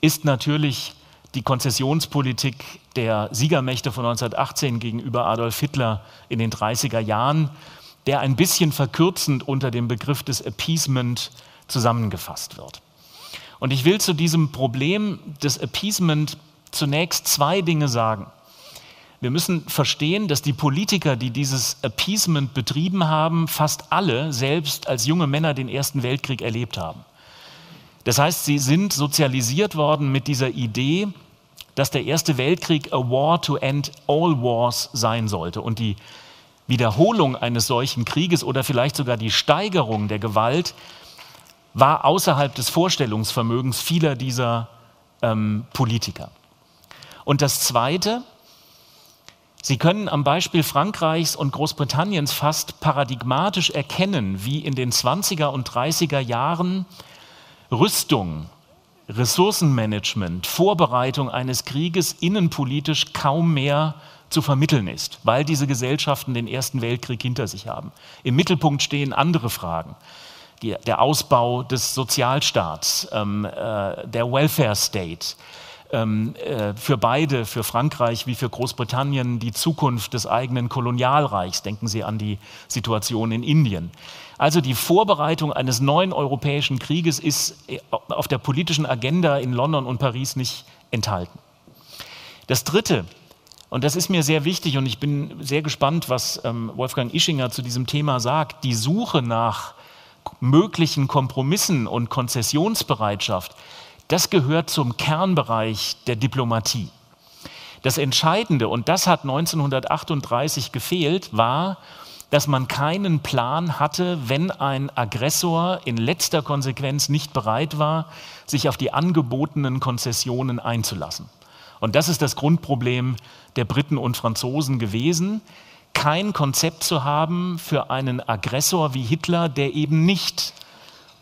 ist natürlich die Konzessionspolitik der Siegermächte von 1918 gegenüber Adolf Hitler in den 30er Jahren, der ein bisschen verkürzend unter dem Begriff des Appeasement zusammengefasst wird. Und ich will zu diesem Problem des Appeasement zunächst zwei Dinge sagen. Wir müssen verstehen, dass die Politiker, die dieses Appeasement betrieben haben, fast alle selbst als junge Männer den Ersten Weltkrieg erlebt haben. Das heißt, sie sind sozialisiert worden mit dieser Idee, dass der Erste Weltkrieg a war to end all wars sein sollte. Und die Wiederholung eines solchen Krieges oder vielleicht sogar die Steigerung der Gewalt war außerhalb des Vorstellungsvermögens vieler dieser ähm, Politiker. Und das Zweite, Sie können am Beispiel Frankreichs und Großbritanniens fast paradigmatisch erkennen, wie in den 20er und 30er Jahren Rüstung, Ressourcenmanagement, Vorbereitung eines Krieges innenpolitisch kaum mehr zu vermitteln ist, weil diese Gesellschaften den Ersten Weltkrieg hinter sich haben. Im Mittelpunkt stehen andere Fragen. Der Ausbau des Sozialstaats, ähm, äh, der Welfare State, für beide, für Frankreich wie für Großbritannien, die Zukunft des eigenen Kolonialreichs. Denken Sie an die Situation in Indien. Also die Vorbereitung eines neuen europäischen Krieges ist äh, auf der politischen Agenda in London und Paris nicht enthalten. Das Dritte, und das ist mir sehr wichtig und ich bin sehr gespannt, was ähm, Wolfgang Ischinger zu diesem Thema sagt, die Suche nach möglichen Kompromissen und Konzessionsbereitschaft, das gehört zum Kernbereich der Diplomatie. Das Entscheidende, und das hat 1938 gefehlt, war, dass man keinen Plan hatte, wenn ein Aggressor in letzter Konsequenz nicht bereit war, sich auf die angebotenen Konzessionen einzulassen. Und das ist das Grundproblem der Briten und Franzosen gewesen, kein Konzept zu haben für einen Aggressor wie Hitler, der eben nicht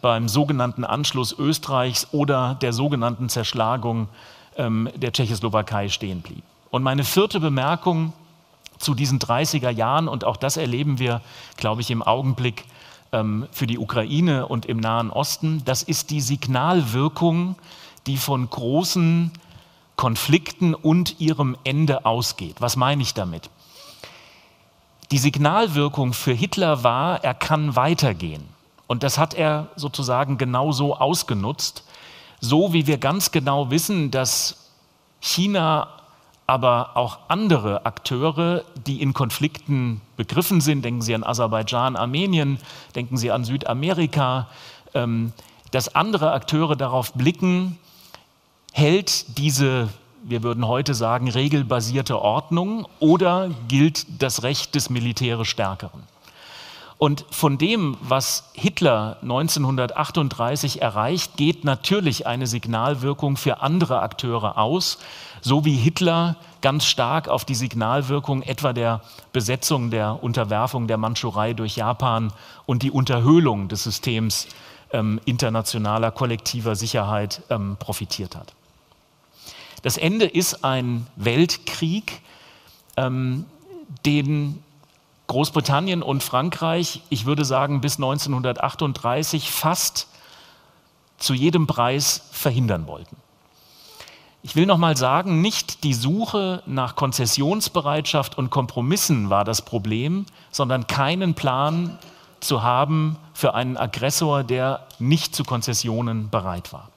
beim sogenannten Anschluss Österreichs oder der sogenannten Zerschlagung ähm, der Tschechoslowakei stehen blieb. Und meine vierte Bemerkung zu diesen 30er Jahren, und auch das erleben wir, glaube ich, im Augenblick ähm, für die Ukraine und im Nahen Osten, das ist die Signalwirkung, die von großen Konflikten und ihrem Ende ausgeht. Was meine ich damit? Die Signalwirkung für Hitler war, er kann weitergehen. Und das hat er sozusagen genauso ausgenutzt, so wie wir ganz genau wissen, dass China, aber auch andere Akteure, die in Konflikten begriffen sind, denken Sie an Aserbaidschan, Armenien, denken Sie an Südamerika, ähm, dass andere Akteure darauf blicken, hält diese, wir würden heute sagen, regelbasierte Ordnung oder gilt das Recht des militärisch Stärkeren? Und von dem, was Hitler 1938 erreicht, geht natürlich eine Signalwirkung für andere Akteure aus, so wie Hitler ganz stark auf die Signalwirkung etwa der Besetzung, der Unterwerfung der Mandschurei durch Japan und die Unterhöhlung des Systems ähm, internationaler kollektiver Sicherheit ähm, profitiert hat. Das Ende ist ein Weltkrieg, ähm, den Großbritannien und Frankreich, ich würde sagen bis 1938, fast zu jedem Preis verhindern wollten. Ich will noch mal sagen, nicht die Suche nach Konzessionsbereitschaft und Kompromissen war das Problem, sondern keinen Plan zu haben für einen Aggressor, der nicht zu Konzessionen bereit war.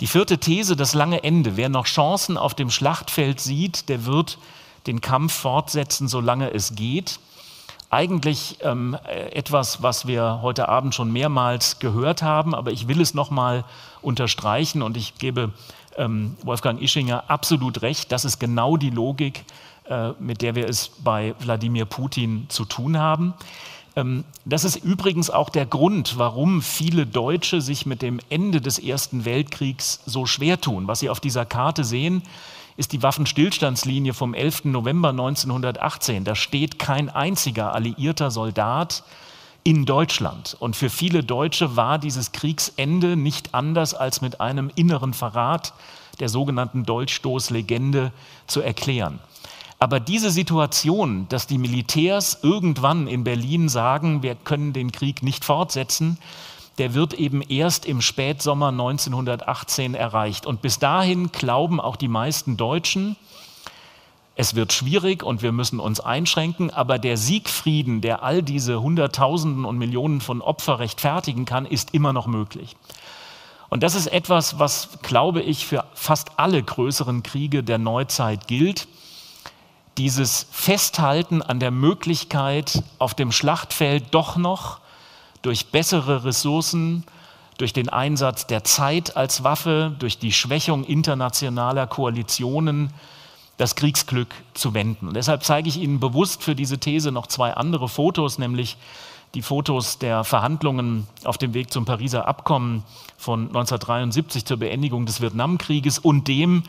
Die vierte These, das lange Ende. Wer noch Chancen auf dem Schlachtfeld sieht, der wird den Kampf fortsetzen, solange es geht. Eigentlich ähm, etwas, was wir heute Abend schon mehrmals gehört haben, aber ich will es noch mal unterstreichen und ich gebe ähm, Wolfgang Ischinger absolut recht. Das ist genau die Logik, äh, mit der wir es bei Wladimir Putin zu tun haben. Ähm, das ist übrigens auch der Grund, warum viele Deutsche sich mit dem Ende des Ersten Weltkriegs so schwer tun. Was Sie auf dieser Karte sehen, ist die Waffenstillstandslinie vom 11. November 1918. Da steht kein einziger alliierter Soldat in Deutschland. Und für viele Deutsche war dieses Kriegsende nicht anders als mit einem inneren Verrat der sogenannten Dolchstoßlegende zu erklären. Aber diese Situation, dass die Militärs irgendwann in Berlin sagen, wir können den Krieg nicht fortsetzen, der wird eben erst im Spätsommer 1918 erreicht. Und bis dahin glauben auch die meisten Deutschen, es wird schwierig und wir müssen uns einschränken, aber der Siegfrieden, der all diese Hunderttausenden und Millionen von Opfer rechtfertigen kann, ist immer noch möglich. Und das ist etwas, was, glaube ich, für fast alle größeren Kriege der Neuzeit gilt dieses Festhalten an der Möglichkeit, auf dem Schlachtfeld doch noch durch bessere Ressourcen, durch den Einsatz der Zeit als Waffe, durch die Schwächung internationaler Koalitionen das Kriegsglück zu wenden. Und deshalb zeige ich Ihnen bewusst für diese These noch zwei andere Fotos, nämlich die Fotos der Verhandlungen auf dem Weg zum Pariser Abkommen von 1973 zur Beendigung des Vietnamkrieges und dem,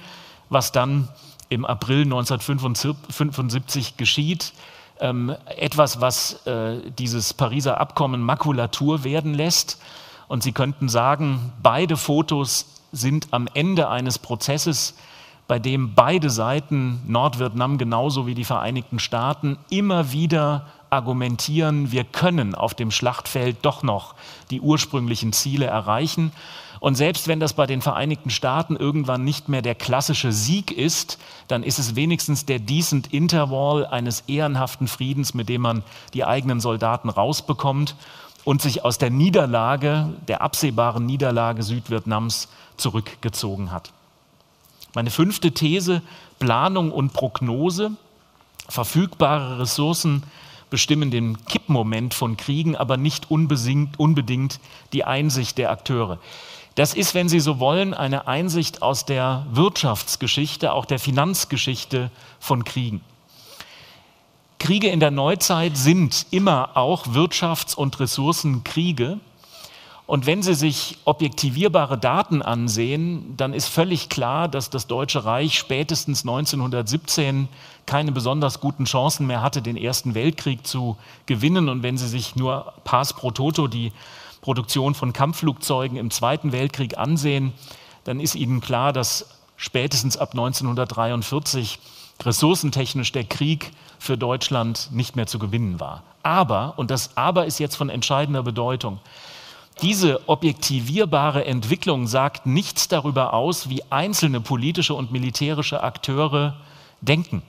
was dann im April 1975 geschieht. Ähm, etwas, was äh, dieses Pariser Abkommen Makulatur werden lässt. Und Sie könnten sagen, beide Fotos sind am Ende eines Prozesses, bei dem beide Seiten, Nordvietnam genauso wie die Vereinigten Staaten, immer wieder argumentieren, wir können auf dem Schlachtfeld doch noch die ursprünglichen Ziele erreichen. Und selbst wenn das bei den Vereinigten Staaten irgendwann nicht mehr der klassische Sieg ist, dann ist es wenigstens der decent Interval eines ehrenhaften Friedens, mit dem man die eigenen Soldaten rausbekommt und sich aus der Niederlage, der absehbaren Niederlage Südvietnams zurückgezogen hat. Meine fünfte These, Planung und Prognose. Verfügbare Ressourcen bestimmen den Kippmoment von Kriegen, aber nicht unbedingt die Einsicht der Akteure. Das ist, wenn Sie so wollen, eine Einsicht aus der Wirtschaftsgeschichte, auch der Finanzgeschichte von Kriegen. Kriege in der Neuzeit sind immer auch Wirtschafts- und Ressourcenkriege. Und wenn Sie sich objektivierbare Daten ansehen, dann ist völlig klar, dass das Deutsche Reich spätestens 1917 keine besonders guten Chancen mehr hatte, den Ersten Weltkrieg zu gewinnen. Und wenn Sie sich nur Pass pro Toto die Produktion von Kampfflugzeugen im Zweiten Weltkrieg ansehen, dann ist Ihnen klar, dass spätestens ab 1943 ressourcentechnisch der Krieg für Deutschland nicht mehr zu gewinnen war. Aber, und das Aber ist jetzt von entscheidender Bedeutung, diese objektivierbare Entwicklung sagt nichts darüber aus, wie einzelne politische und militärische Akteure denken.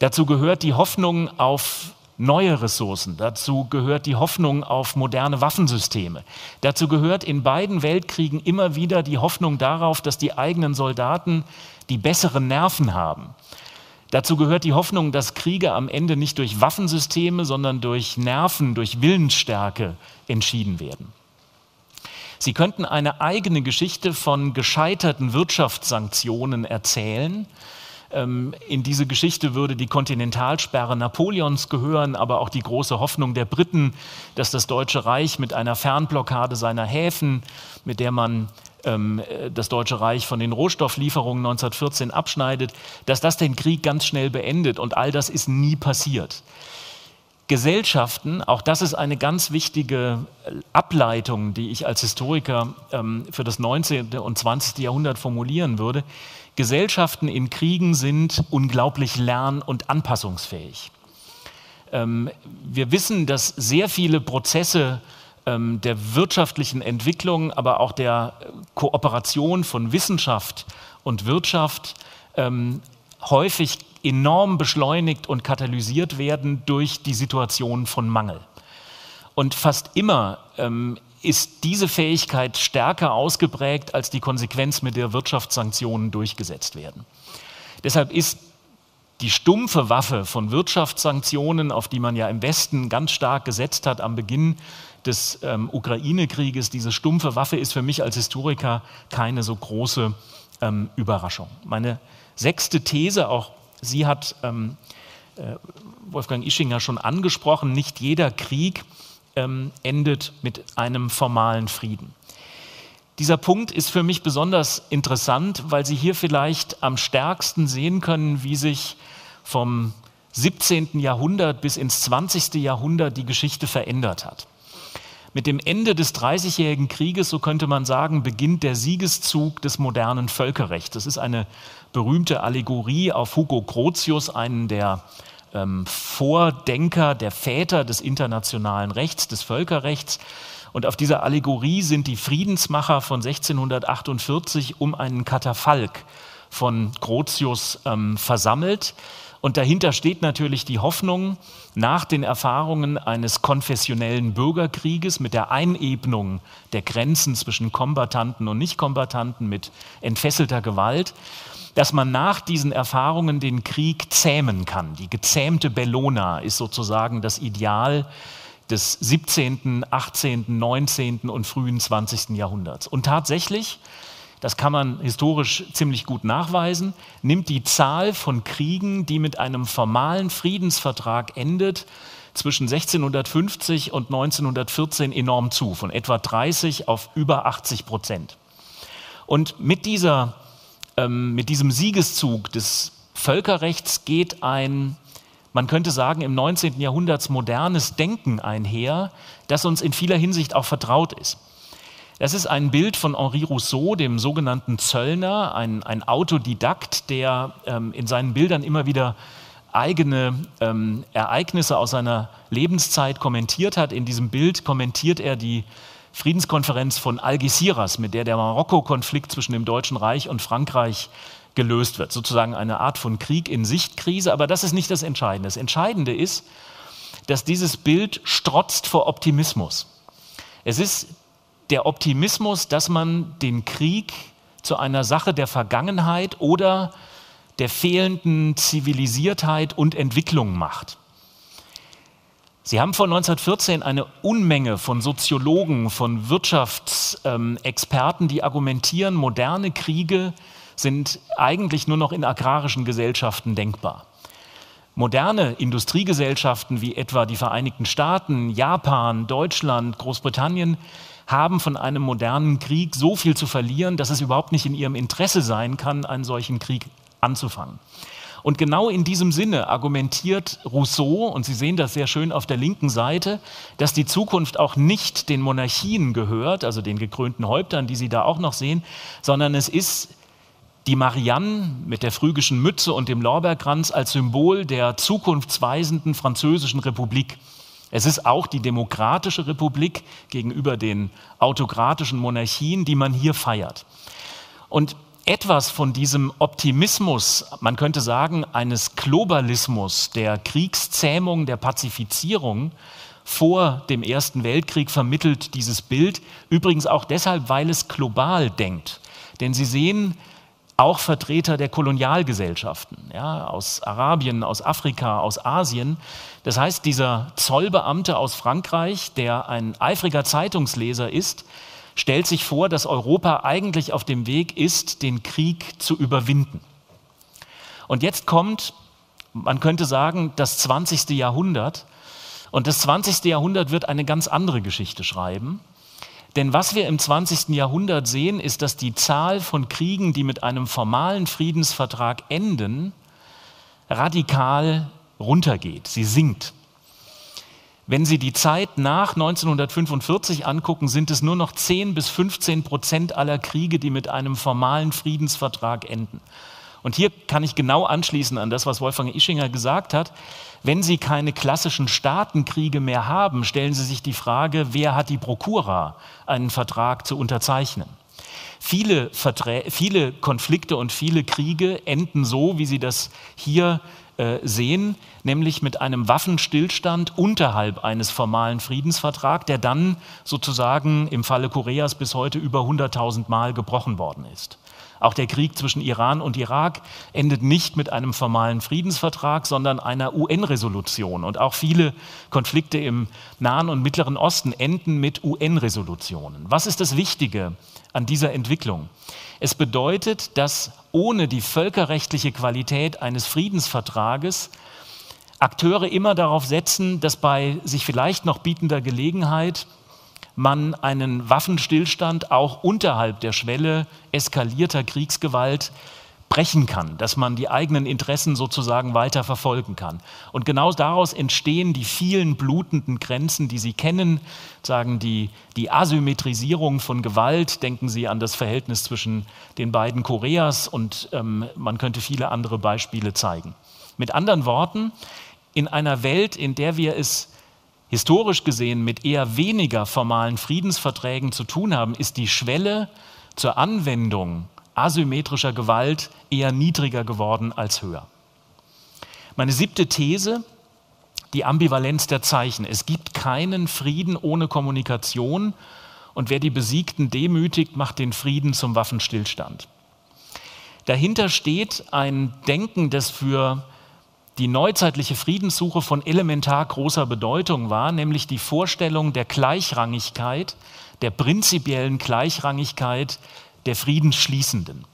Dazu gehört die Hoffnung auf neue Ressourcen, dazu gehört die Hoffnung auf moderne Waffensysteme, dazu gehört in beiden Weltkriegen immer wieder die Hoffnung darauf, dass die eigenen Soldaten die besseren Nerven haben. Dazu gehört die Hoffnung, dass Kriege am Ende nicht durch Waffensysteme, sondern durch Nerven, durch Willensstärke entschieden werden. Sie könnten eine eigene Geschichte von gescheiterten Wirtschaftssanktionen erzählen. Ähm, in diese Geschichte würde die Kontinentalsperre Napoleons gehören, aber auch die große Hoffnung der Briten, dass das Deutsche Reich mit einer Fernblockade seiner Häfen, mit der man ähm, das Deutsche Reich von den Rohstofflieferungen 1914 abschneidet, dass das den Krieg ganz schnell beendet. Und all das ist nie passiert. Gesellschaften, auch das ist eine ganz wichtige äh, Ableitung, die ich als Historiker ähm, für das 19. und 20. Jahrhundert formulieren würde. Gesellschaften in Kriegen sind unglaublich lern- und anpassungsfähig. Ähm, wir wissen, dass sehr viele Prozesse ähm, der wirtschaftlichen Entwicklung, aber auch der Kooperation von Wissenschaft und Wirtschaft ähm, häufig enorm beschleunigt und katalysiert werden durch die Situation von Mangel. Und fast immer ähm, ist diese Fähigkeit stärker ausgeprägt als die Konsequenz, mit der Wirtschaftssanktionen durchgesetzt werden. Deshalb ist die stumpfe Waffe von Wirtschaftssanktionen, auf die man ja im Westen ganz stark gesetzt hat am Beginn des ähm, Ukraine-Krieges, diese stumpfe Waffe ist für mich als Historiker keine so große ähm, Überraschung. Meine sechste These, auch sie hat ähm, äh, Wolfgang Ischinger schon angesprochen, nicht jeder Krieg ähm, endet mit einem formalen Frieden. Dieser Punkt ist für mich besonders interessant, weil Sie hier vielleicht am stärksten sehen können, wie sich vom 17. Jahrhundert bis ins 20. Jahrhundert die Geschichte verändert hat. Mit dem Ende des Dreißigjährigen Krieges, so könnte man sagen, beginnt der Siegeszug des modernen Völkerrechts. Das ist eine berühmte Allegorie auf Hugo Grotius, einen der ähm, Vordenker, der Väter des internationalen Rechts, des Völkerrechts. Und auf dieser Allegorie sind die Friedensmacher von 1648 um einen Katafalk von Grotius ähm, versammelt. Und dahinter steht natürlich die Hoffnung, nach den Erfahrungen eines konfessionellen Bürgerkrieges mit der Einebnung der Grenzen zwischen Kombatanten und Nichtkombatanten mit entfesselter Gewalt, dass man nach diesen Erfahrungen den Krieg zähmen kann. Die gezähmte Bellona ist sozusagen das Ideal des 17., 18., 19. und frühen 20. Jahrhunderts. Und tatsächlich das kann man historisch ziemlich gut nachweisen, nimmt die Zahl von Kriegen, die mit einem formalen Friedensvertrag endet, zwischen 1650 und 1914 enorm zu, von etwa 30 auf über 80 Prozent. Und mit, dieser, ähm, mit diesem Siegeszug des Völkerrechts geht ein, man könnte sagen, im 19. Jahrhundert modernes Denken einher, das uns in vieler Hinsicht auch vertraut ist. Das ist ein Bild von Henri Rousseau, dem sogenannten Zöllner, ein, ein Autodidakt, der ähm, in seinen Bildern immer wieder eigene ähm, Ereignisse aus seiner Lebenszeit kommentiert hat. In diesem Bild kommentiert er die Friedenskonferenz von Algeciras, mit der der Marokko-Konflikt zwischen dem Deutschen Reich und Frankreich gelöst wird. Sozusagen eine Art von Krieg in Sichtkrise, aber das ist nicht das Entscheidende. Das Entscheidende ist, dass dieses Bild strotzt vor Optimismus. Es ist der Optimismus, dass man den Krieg zu einer Sache der Vergangenheit oder der fehlenden Zivilisiertheit und Entwicklung macht. Sie haben von 1914 eine Unmenge von Soziologen, von Wirtschaftsexperten, die argumentieren, moderne Kriege sind eigentlich nur noch in agrarischen Gesellschaften denkbar. Moderne Industriegesellschaften wie etwa die Vereinigten Staaten, Japan, Deutschland, Großbritannien haben von einem modernen Krieg so viel zu verlieren, dass es überhaupt nicht in ihrem Interesse sein kann, einen solchen Krieg anzufangen. Und genau in diesem Sinne argumentiert Rousseau, und Sie sehen das sehr schön auf der linken Seite, dass die Zukunft auch nicht den Monarchien gehört, also den gekrönten Häuptern, die Sie da auch noch sehen, sondern es ist die Marianne mit der phrygischen Mütze und dem Lorbeerkranz als Symbol der zukunftsweisenden französischen Republik. Es ist auch die demokratische Republik gegenüber den autokratischen Monarchien, die man hier feiert. Und etwas von diesem Optimismus, man könnte sagen, eines Globalismus, der Kriegszähmung, der Pazifizierung vor dem Ersten Weltkrieg vermittelt dieses Bild. Übrigens auch deshalb, weil es global denkt. Denn Sie sehen, auch Vertreter der Kolonialgesellschaften ja, aus Arabien, aus Afrika, aus Asien. Das heißt, dieser Zollbeamte aus Frankreich, der ein eifriger Zeitungsleser ist, stellt sich vor, dass Europa eigentlich auf dem Weg ist, den Krieg zu überwinden. Und jetzt kommt, man könnte sagen, das 20. Jahrhundert. Und das 20. Jahrhundert wird eine ganz andere Geschichte schreiben. Denn was wir im 20. Jahrhundert sehen, ist, dass die Zahl von Kriegen, die mit einem formalen Friedensvertrag enden, radikal runtergeht. Sie sinkt. Wenn Sie die Zeit nach 1945 angucken, sind es nur noch 10 bis 15 Prozent aller Kriege, die mit einem formalen Friedensvertrag enden. Und hier kann ich genau anschließen an das, was Wolfgang Ischinger gesagt hat. Wenn Sie keine klassischen Staatenkriege mehr haben, stellen Sie sich die Frage, wer hat die Prokura, einen Vertrag zu unterzeichnen? Viele, Verträ viele Konflikte und viele Kriege enden so, wie Sie das hier äh, sehen, nämlich mit einem Waffenstillstand unterhalb eines formalen Friedensvertrags, der dann sozusagen im Falle Koreas bis heute über 100.000 Mal gebrochen worden ist. Auch der Krieg zwischen Iran und Irak endet nicht mit einem formalen Friedensvertrag, sondern einer UN-Resolution. Und auch viele Konflikte im Nahen und Mittleren Osten enden mit UN-Resolutionen. Was ist das Wichtige an dieser Entwicklung? Es bedeutet, dass ohne die völkerrechtliche Qualität eines Friedensvertrages Akteure immer darauf setzen, dass bei sich vielleicht noch bietender Gelegenheit man einen Waffenstillstand auch unterhalb der Schwelle eskalierter Kriegsgewalt brechen kann, dass man die eigenen Interessen sozusagen weiter verfolgen kann. Und genau daraus entstehen die vielen blutenden Grenzen, die Sie kennen, sagen die, die Asymmetrisierung von Gewalt. Denken Sie an das Verhältnis zwischen den beiden Koreas und ähm, man könnte viele andere Beispiele zeigen. Mit anderen Worten, in einer Welt, in der wir es historisch gesehen mit eher weniger formalen Friedensverträgen zu tun haben, ist die Schwelle zur Anwendung asymmetrischer Gewalt eher niedriger geworden als höher. Meine siebte These, die Ambivalenz der Zeichen. Es gibt keinen Frieden ohne Kommunikation und wer die Besiegten demütigt, macht den Frieden zum Waffenstillstand. Dahinter steht ein Denken, das für die neuzeitliche Friedenssuche von elementar großer Bedeutung war, nämlich die Vorstellung der Gleichrangigkeit, der prinzipiellen Gleichrangigkeit der Friedensschließenden.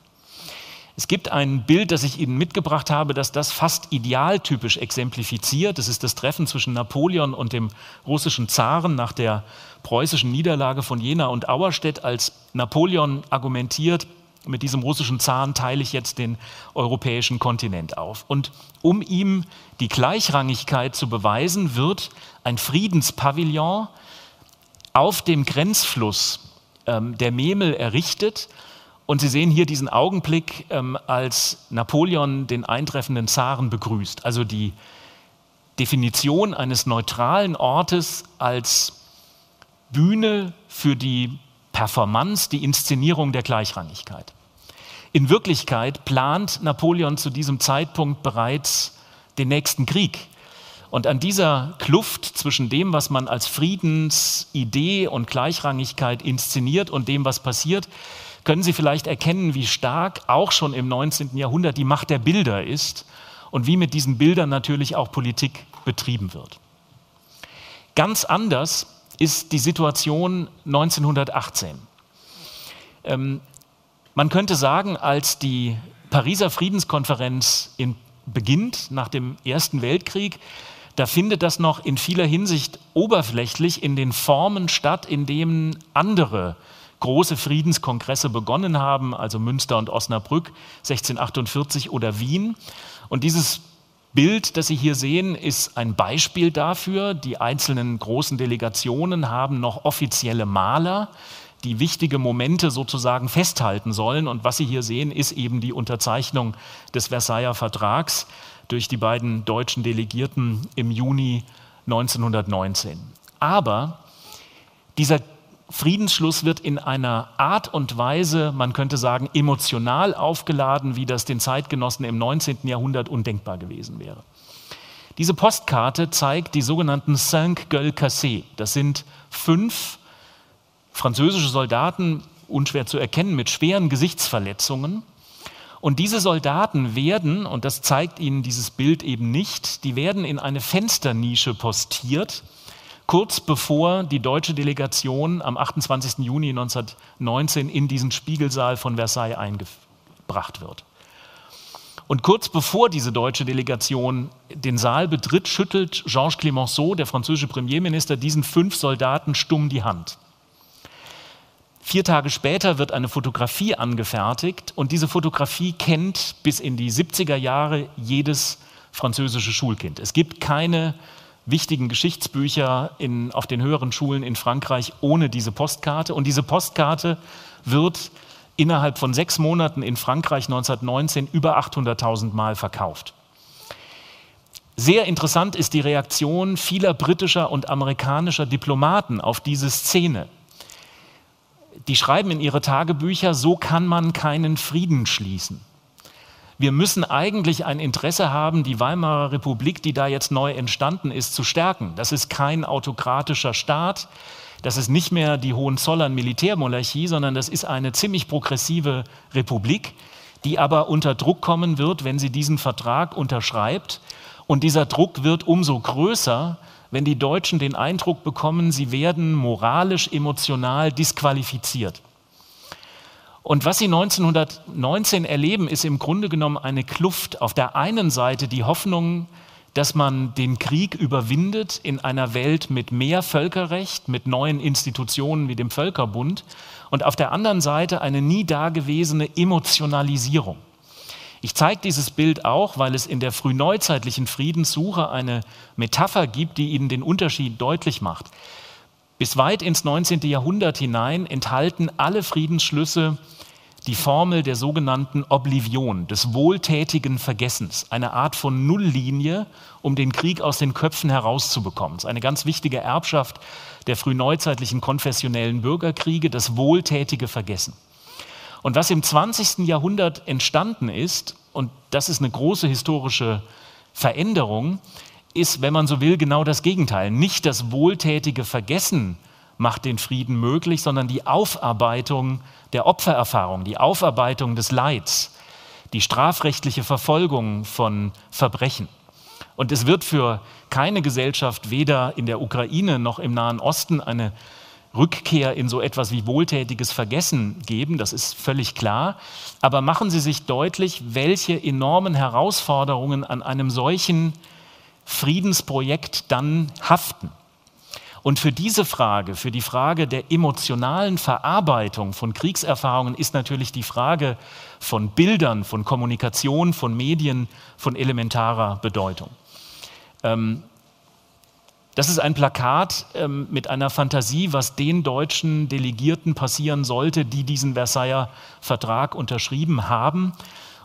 Es gibt ein Bild, das ich Ihnen mitgebracht habe, das das fast idealtypisch exemplifiziert. Das ist das Treffen zwischen Napoleon und dem russischen Zaren nach der preußischen Niederlage von Jena und Auerstedt, als Napoleon argumentiert, mit diesem russischen Zahn teile ich jetzt den europäischen Kontinent auf. Und um ihm die Gleichrangigkeit zu beweisen, wird ein Friedenspavillon auf dem Grenzfluss ähm, der Memel errichtet. Und Sie sehen hier diesen Augenblick, ähm, als Napoleon den eintreffenden Zaren begrüßt. Also die Definition eines neutralen Ortes als Bühne für die Performance, die Inszenierung der Gleichrangigkeit. In Wirklichkeit plant Napoleon zu diesem Zeitpunkt bereits den nächsten Krieg. Und an dieser Kluft zwischen dem, was man als Friedensidee und Gleichrangigkeit inszeniert und dem, was passiert, können Sie vielleicht erkennen, wie stark auch schon im 19. Jahrhundert die Macht der Bilder ist und wie mit diesen Bildern natürlich auch Politik betrieben wird. Ganz anders ist die Situation 1918. Ähm, man könnte sagen, als die Pariser Friedenskonferenz in, beginnt nach dem Ersten Weltkrieg, da findet das noch in vieler Hinsicht oberflächlich in den Formen statt, in denen andere große Friedenskongresse begonnen haben, also Münster und Osnabrück 1648 oder Wien. Und dieses Bild, das Sie hier sehen, ist ein Beispiel dafür. Die einzelnen großen Delegationen haben noch offizielle Maler, die wichtige Momente sozusagen festhalten sollen. Und was Sie hier sehen, ist eben die Unterzeichnung des Versailler Vertrags durch die beiden deutschen Delegierten im Juni 1919. Aber dieser Friedensschluss wird in einer Art und Weise, man könnte sagen, emotional aufgeladen, wie das den Zeitgenossen im 19. Jahrhundert undenkbar gewesen wäre. Diese Postkarte zeigt die sogenannten Cinq Gueules Cassées. Das sind fünf französische Soldaten, unschwer zu erkennen, mit schweren Gesichtsverletzungen. Und diese Soldaten werden, und das zeigt Ihnen dieses Bild eben nicht, die werden in eine Fensternische postiert kurz bevor die deutsche Delegation am 28. Juni 1919 in diesen Spiegelsaal von Versailles eingebracht wird. Und kurz bevor diese deutsche Delegation den Saal betritt, schüttelt Georges Clemenceau, der französische Premierminister, diesen fünf Soldaten stumm die Hand. Vier Tage später wird eine Fotografie angefertigt und diese Fotografie kennt bis in die 70er Jahre jedes französische Schulkind. Es gibt keine wichtigen Geschichtsbücher in, auf den höheren Schulen in Frankreich ohne diese Postkarte. Und diese Postkarte wird innerhalb von sechs Monaten in Frankreich 1919 über 800.000 Mal verkauft. Sehr interessant ist die Reaktion vieler britischer und amerikanischer Diplomaten auf diese Szene. Die schreiben in ihre Tagebücher, so kann man keinen Frieden schließen wir müssen eigentlich ein Interesse haben, die Weimarer Republik, die da jetzt neu entstanden ist, zu stärken. Das ist kein autokratischer Staat. Das ist nicht mehr die Hohenzollern-Militärmonarchie, sondern das ist eine ziemlich progressive Republik, die aber unter Druck kommen wird, wenn sie diesen Vertrag unterschreibt. Und dieser Druck wird umso größer, wenn die Deutschen den Eindruck bekommen, sie werden moralisch, emotional disqualifiziert. Und was sie 1919 erleben, ist im Grunde genommen eine Kluft. Auf der einen Seite die Hoffnung, dass man den Krieg überwindet in einer Welt mit mehr Völkerrecht, mit neuen Institutionen wie dem Völkerbund und auf der anderen Seite eine nie dagewesene Emotionalisierung. Ich zeige dieses Bild auch, weil es in der frühneuzeitlichen Friedenssuche eine Metapher gibt, die Ihnen den Unterschied deutlich macht. Bis weit ins 19. Jahrhundert hinein enthalten alle Friedensschlüsse die Formel der sogenannten Oblivion, des wohltätigen Vergessens, eine Art von Nulllinie, um den Krieg aus den Köpfen herauszubekommen. Das ist eine ganz wichtige Erbschaft der frühneuzeitlichen konfessionellen Bürgerkriege, das wohltätige Vergessen. Und was im 20. Jahrhundert entstanden ist, und das ist eine große historische Veränderung, ist, wenn man so will, genau das Gegenteil. Nicht das wohltätige Vergessen macht den Frieden möglich, sondern die Aufarbeitung der Opfererfahrung, die Aufarbeitung des Leids, die strafrechtliche Verfolgung von Verbrechen. Und es wird für keine Gesellschaft, weder in der Ukraine noch im Nahen Osten, eine Rückkehr in so etwas wie wohltätiges Vergessen geben, das ist völlig klar. Aber machen Sie sich deutlich, welche enormen Herausforderungen an einem solchen Friedensprojekt dann haften. Und für diese Frage, für die Frage der emotionalen Verarbeitung von Kriegserfahrungen ist natürlich die Frage von Bildern, von Kommunikation, von Medien von elementarer Bedeutung. Ähm, das ist ein Plakat ähm, mit einer Fantasie, was den deutschen Delegierten passieren sollte, die diesen Versailler Vertrag unterschrieben haben.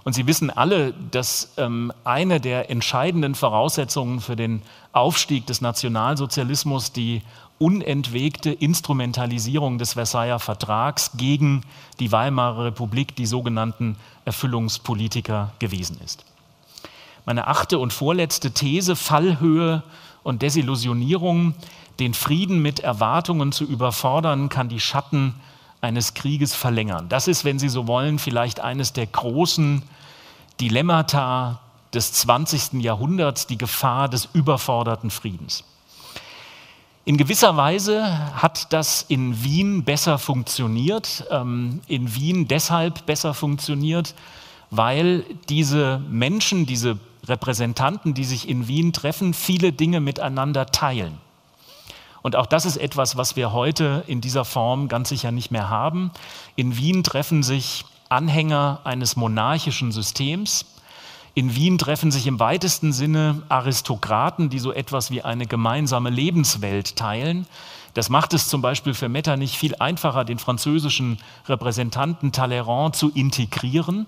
Und Sie wissen alle, dass ähm, eine der entscheidenden Voraussetzungen für den Aufstieg des Nationalsozialismus die unentwegte Instrumentalisierung des Versailler Vertrags gegen die Weimarer Republik, die sogenannten Erfüllungspolitiker gewesen ist. Meine achte und vorletzte These, Fallhöhe und Desillusionierung, den Frieden mit Erwartungen zu überfordern, kann die Schatten eines Krieges verlängern. Das ist, wenn Sie so wollen, vielleicht eines der großen Dilemmata des 20. Jahrhunderts, die Gefahr des überforderten Friedens. In gewisser Weise hat das in Wien besser funktioniert, ähm, in Wien deshalb besser funktioniert, weil diese Menschen, diese Repräsentanten, die sich in Wien treffen, viele Dinge miteinander teilen. Und auch das ist etwas, was wir heute in dieser Form ganz sicher nicht mehr haben. In Wien treffen sich Anhänger eines monarchischen Systems. In Wien treffen sich im weitesten Sinne Aristokraten, die so etwas wie eine gemeinsame Lebenswelt teilen. Das macht es zum Beispiel für Metternich viel einfacher, den französischen Repräsentanten Talleyrand zu integrieren.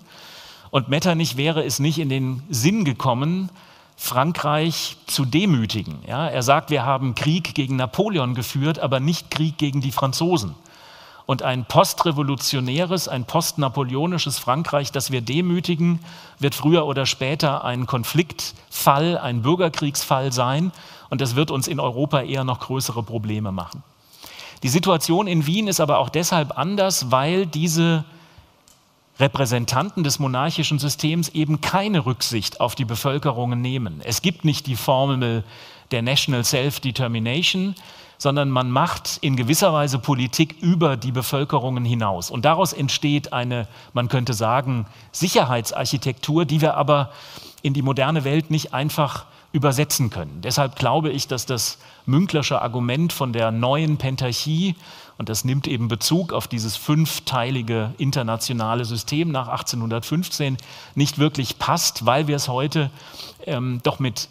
Und Metternich wäre es nicht in den Sinn gekommen, Frankreich zu demütigen. Ja, er sagt, wir haben Krieg gegen Napoleon geführt, aber nicht Krieg gegen die Franzosen. Und ein postrevolutionäres, ein postnapoleonisches Frankreich, das wir demütigen, wird früher oder später ein Konfliktfall, ein Bürgerkriegsfall sein. Und das wird uns in Europa eher noch größere Probleme machen. Die Situation in Wien ist aber auch deshalb anders, weil diese Repräsentanten des monarchischen Systems eben keine Rücksicht auf die Bevölkerungen nehmen. Es gibt nicht die Formel der National Self-Determination, sondern man macht in gewisser Weise Politik über die Bevölkerungen hinaus. Und daraus entsteht eine, man könnte sagen, Sicherheitsarchitektur, die wir aber in die moderne Welt nicht einfach übersetzen können. Deshalb glaube ich, dass das Münklersche Argument von der neuen Pentarchie und das nimmt eben Bezug auf dieses fünfteilige internationale System nach 1815 nicht wirklich passt, weil wir es heute ähm, doch mit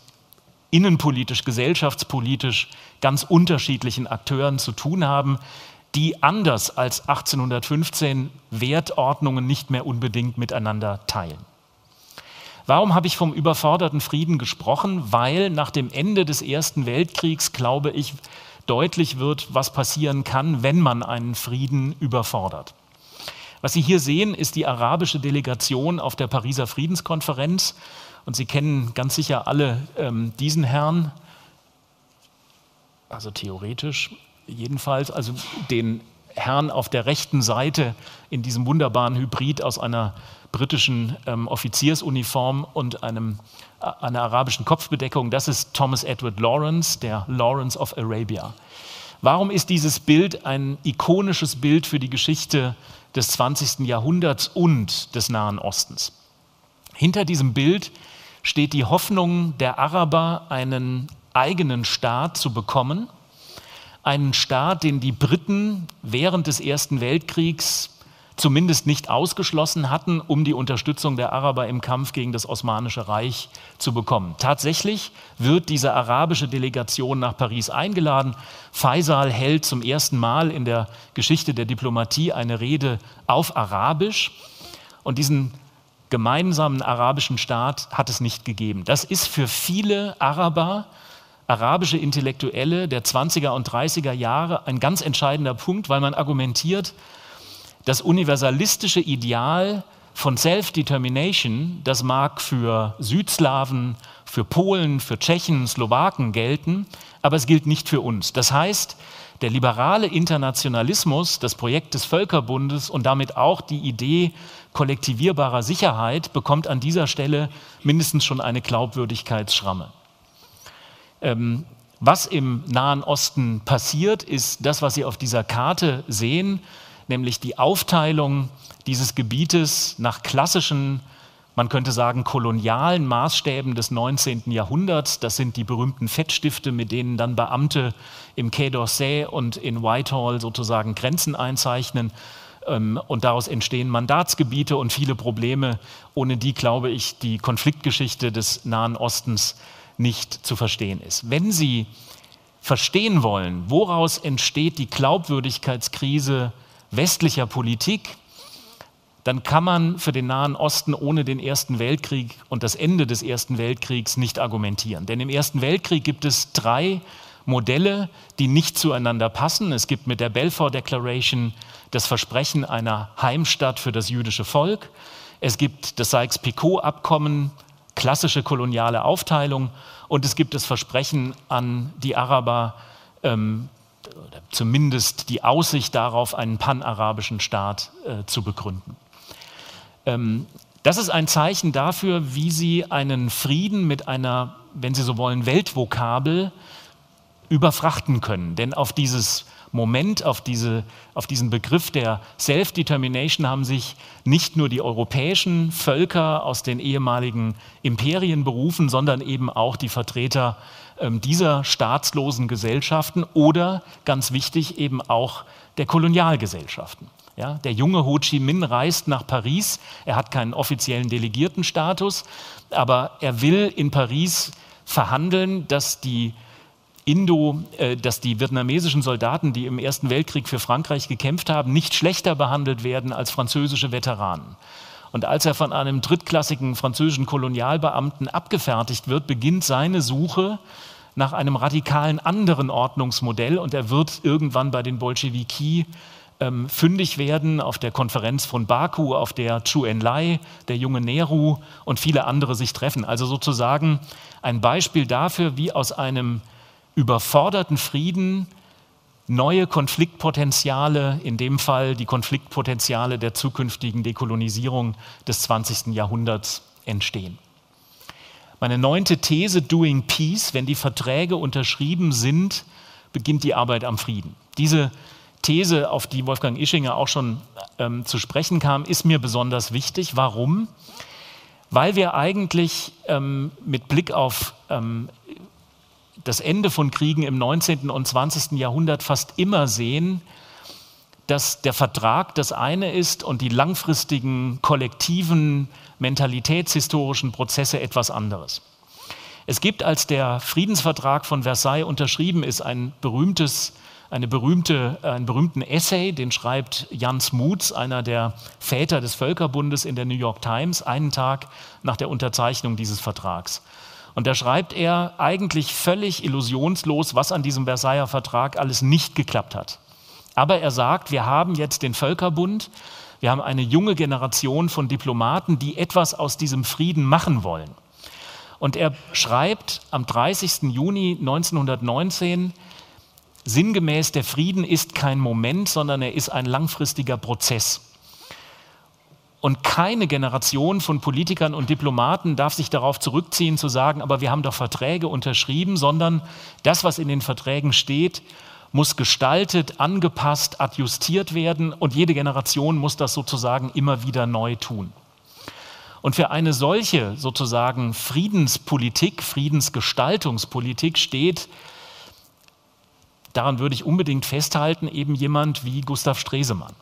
innenpolitisch, gesellschaftspolitisch ganz unterschiedlichen Akteuren zu tun haben, die anders als 1815 Wertordnungen nicht mehr unbedingt miteinander teilen. Warum habe ich vom überforderten Frieden gesprochen? Weil nach dem Ende des Ersten Weltkriegs, glaube ich, deutlich wird, was passieren kann, wenn man einen Frieden überfordert. Was Sie hier sehen, ist die arabische Delegation auf der Pariser Friedenskonferenz. Und Sie kennen ganz sicher alle ähm, diesen Herrn, also theoretisch jedenfalls, also den Herrn auf der rechten Seite in diesem wunderbaren Hybrid aus einer britischen ähm, Offiziersuniform und einem, einer arabischen Kopfbedeckung. Das ist Thomas Edward Lawrence, der Lawrence of Arabia. Warum ist dieses Bild ein ikonisches Bild für die Geschichte des 20. Jahrhunderts und des Nahen Ostens? Hinter diesem Bild steht die Hoffnung der Araber, einen eigenen Staat zu bekommen, einen Staat, den die Briten während des Ersten Weltkriegs zumindest nicht ausgeschlossen hatten, um die Unterstützung der Araber im Kampf gegen das Osmanische Reich zu bekommen. Tatsächlich wird diese arabische Delegation nach Paris eingeladen. Faisal hält zum ersten Mal in der Geschichte der Diplomatie eine Rede auf Arabisch und diesen gemeinsamen arabischen Staat hat es nicht gegeben. Das ist für viele Araber arabische Intellektuelle der 20er und 30er Jahre ein ganz entscheidender Punkt, weil man argumentiert, das universalistische Ideal von Self-Determination, das mag für Südslawen, für Polen, für Tschechen, Slowaken gelten, aber es gilt nicht für uns. Das heißt, der liberale Internationalismus, das Projekt des Völkerbundes und damit auch die Idee kollektivierbarer Sicherheit bekommt an dieser Stelle mindestens schon eine Glaubwürdigkeitsschramme. Ähm, was im Nahen Osten passiert, ist das, was Sie auf dieser Karte sehen nämlich die Aufteilung dieses Gebietes nach klassischen, man könnte sagen, kolonialen Maßstäben des 19. Jahrhunderts. Das sind die berühmten Fettstifte, mit denen dann Beamte im Quai d'Orsay und in Whitehall sozusagen Grenzen einzeichnen. Ähm, und daraus entstehen Mandatsgebiete und viele Probleme, ohne die, glaube ich, die Konfliktgeschichte des Nahen Ostens nicht zu verstehen ist. Wenn Sie verstehen wollen, woraus entsteht die Glaubwürdigkeitskrise westlicher Politik, dann kann man für den Nahen Osten ohne den Ersten Weltkrieg und das Ende des Ersten Weltkriegs nicht argumentieren. Denn im Ersten Weltkrieg gibt es drei Modelle, die nicht zueinander passen. Es gibt mit der Balfour Declaration das Versprechen einer Heimstatt für das jüdische Volk. Es gibt das Sykes-Picot-Abkommen, klassische koloniale Aufteilung. Und es gibt das Versprechen an die Araber, ähm, zumindest die Aussicht darauf, einen panarabischen Staat äh, zu begründen. Ähm, das ist ein Zeichen dafür, wie sie einen Frieden mit einer, wenn Sie so wollen, Weltvokabel überfrachten können. Denn auf dieses Moment, auf, diese, auf diesen Begriff der Self-Determination haben sich nicht nur die europäischen Völker aus den ehemaligen Imperien berufen, sondern eben auch die Vertreter ähm, dieser staatslosen Gesellschaften oder, ganz wichtig, eben auch der Kolonialgesellschaften. Ja, der junge Ho Chi Minh reist nach Paris. Er hat keinen offiziellen Delegiertenstatus, aber er will in Paris verhandeln, dass die Indo, äh, dass die vietnamesischen Soldaten, die im Ersten Weltkrieg für Frankreich gekämpft haben, nicht schlechter behandelt werden als französische Veteranen. Und als er von einem drittklassigen französischen Kolonialbeamten abgefertigt wird, beginnt seine Suche nach einem radikalen anderen Ordnungsmodell und er wird irgendwann bei den Bolschewiki ähm, fündig werden auf der Konferenz von Baku, auf der Chu Enlai, der junge Nehru und viele andere sich treffen. Also sozusagen ein Beispiel dafür, wie aus einem überforderten Frieden neue Konfliktpotenziale, in dem Fall die Konfliktpotenziale der zukünftigen Dekolonisierung des 20. Jahrhunderts entstehen. Meine neunte These, Doing Peace, wenn die Verträge unterschrieben sind, beginnt die Arbeit am Frieden. Diese These, auf die Wolfgang Ischinger auch schon ähm, zu sprechen kam, ist mir besonders wichtig. Warum? Weil wir eigentlich ähm, mit Blick auf ähm, das Ende von Kriegen im 19. und 20. Jahrhundert fast immer sehen, dass der Vertrag das eine ist und die langfristigen kollektiven mentalitätshistorischen Prozesse etwas anderes. Es gibt, als der Friedensvertrag von Versailles unterschrieben ist, ein berühmtes, eine berühmte, einen berühmten Essay, den schreibt Jan Smuts, einer der Väter des Völkerbundes in der New York Times, einen Tag nach der Unterzeichnung dieses Vertrags. Und da schreibt er eigentlich völlig illusionslos, was an diesem Versailler Vertrag alles nicht geklappt hat. Aber er sagt, wir haben jetzt den Völkerbund, wir haben eine junge Generation von Diplomaten, die etwas aus diesem Frieden machen wollen. Und er schreibt am 30. Juni 1919, sinngemäß, der Frieden ist kein Moment, sondern er ist ein langfristiger Prozess. Und keine Generation von Politikern und Diplomaten darf sich darauf zurückziehen, zu sagen, aber wir haben doch Verträge unterschrieben, sondern das, was in den Verträgen steht, muss gestaltet, angepasst, adjustiert werden und jede Generation muss das sozusagen immer wieder neu tun. Und für eine solche sozusagen Friedenspolitik, Friedensgestaltungspolitik steht, daran würde ich unbedingt festhalten, eben jemand wie Gustav Stresemann.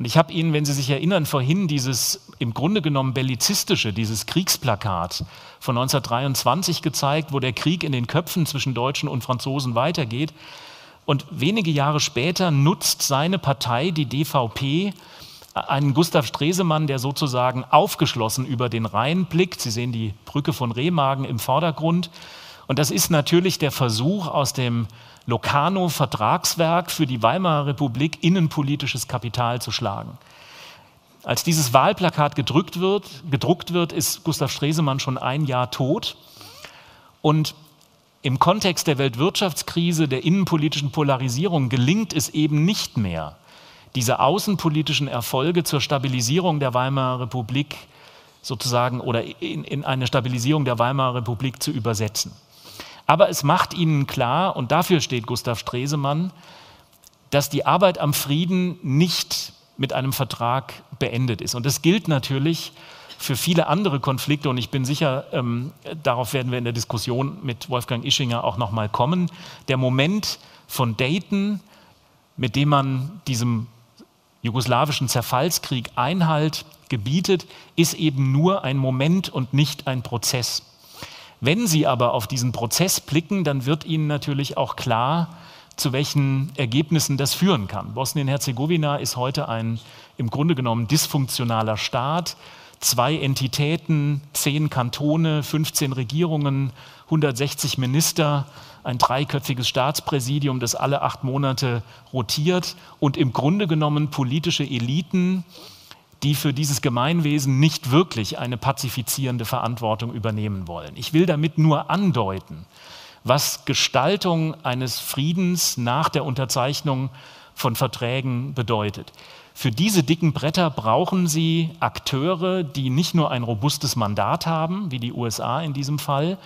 Und ich habe Ihnen, wenn Sie sich erinnern, vorhin dieses im Grunde genommen bellizistische, dieses Kriegsplakat von 1923 gezeigt, wo der Krieg in den Köpfen zwischen Deutschen und Franzosen weitergeht. Und wenige Jahre später nutzt seine Partei, die DVP, einen Gustav Stresemann, der sozusagen aufgeschlossen über den Rhein blickt. Sie sehen die Brücke von Remagen im Vordergrund. Und das ist natürlich der Versuch aus dem Locarno-Vertragswerk für die Weimarer Republik innenpolitisches Kapital zu schlagen. Als dieses Wahlplakat gedrückt wird, gedruckt wird, ist Gustav Stresemann schon ein Jahr tot. Und im Kontext der Weltwirtschaftskrise, der innenpolitischen Polarisierung gelingt es eben nicht mehr, diese außenpolitischen Erfolge zur Stabilisierung der Weimarer Republik sozusagen oder in, in eine Stabilisierung der Weimarer Republik zu übersetzen. Aber es macht ihnen klar, und dafür steht Gustav Stresemann, dass die Arbeit am Frieden nicht mit einem Vertrag beendet ist. Und das gilt natürlich für viele andere Konflikte und ich bin sicher, ähm, darauf werden wir in der Diskussion mit Wolfgang Ischinger auch nochmal kommen. Der Moment von Dayton, mit dem man diesem jugoslawischen Zerfallskrieg Einhalt gebietet, ist eben nur ein Moment und nicht ein Prozess. Wenn Sie aber auf diesen Prozess blicken, dann wird Ihnen natürlich auch klar, zu welchen Ergebnissen das führen kann. Bosnien-Herzegowina ist heute ein im Grunde genommen dysfunktionaler Staat, zwei Entitäten, zehn Kantone, 15 Regierungen, 160 Minister, ein dreiköpfiges Staatspräsidium, das alle acht Monate rotiert und im Grunde genommen politische Eliten, die für dieses Gemeinwesen nicht wirklich eine pazifizierende Verantwortung übernehmen wollen. Ich will damit nur andeuten, was Gestaltung eines Friedens nach der Unterzeichnung von Verträgen bedeutet. Für diese dicken Bretter brauchen Sie Akteure, die nicht nur ein robustes Mandat haben, wie die USA in diesem Fall,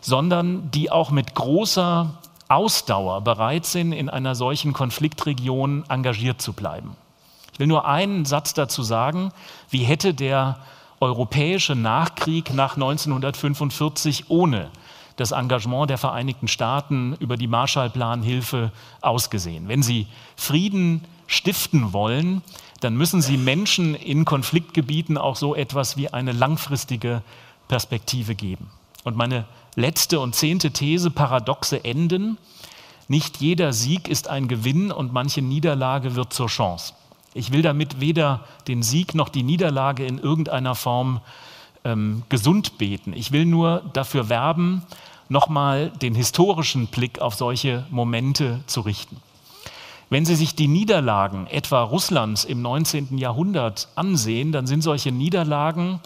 sondern die auch mit großer Ausdauer bereit sind, in einer solchen Konfliktregion engagiert zu bleiben. Ich will nur einen Satz dazu sagen, wie hätte der europäische Nachkrieg nach 1945 ohne das Engagement der Vereinigten Staaten über die Marshallplanhilfe ausgesehen. Wenn Sie Frieden stiften wollen, dann müssen Sie Menschen in Konfliktgebieten auch so etwas wie eine langfristige Perspektive geben. Und meine letzte und zehnte These, Paradoxe enden. Nicht jeder Sieg ist ein Gewinn und manche Niederlage wird zur Chance. Ich will damit weder den Sieg noch die Niederlage in irgendeiner Form ähm, gesund beten. Ich will nur dafür werben, nochmal den historischen Blick auf solche Momente zu richten. Wenn Sie sich die Niederlagen etwa Russlands im 19. Jahrhundert ansehen, dann sind solche Niederlagen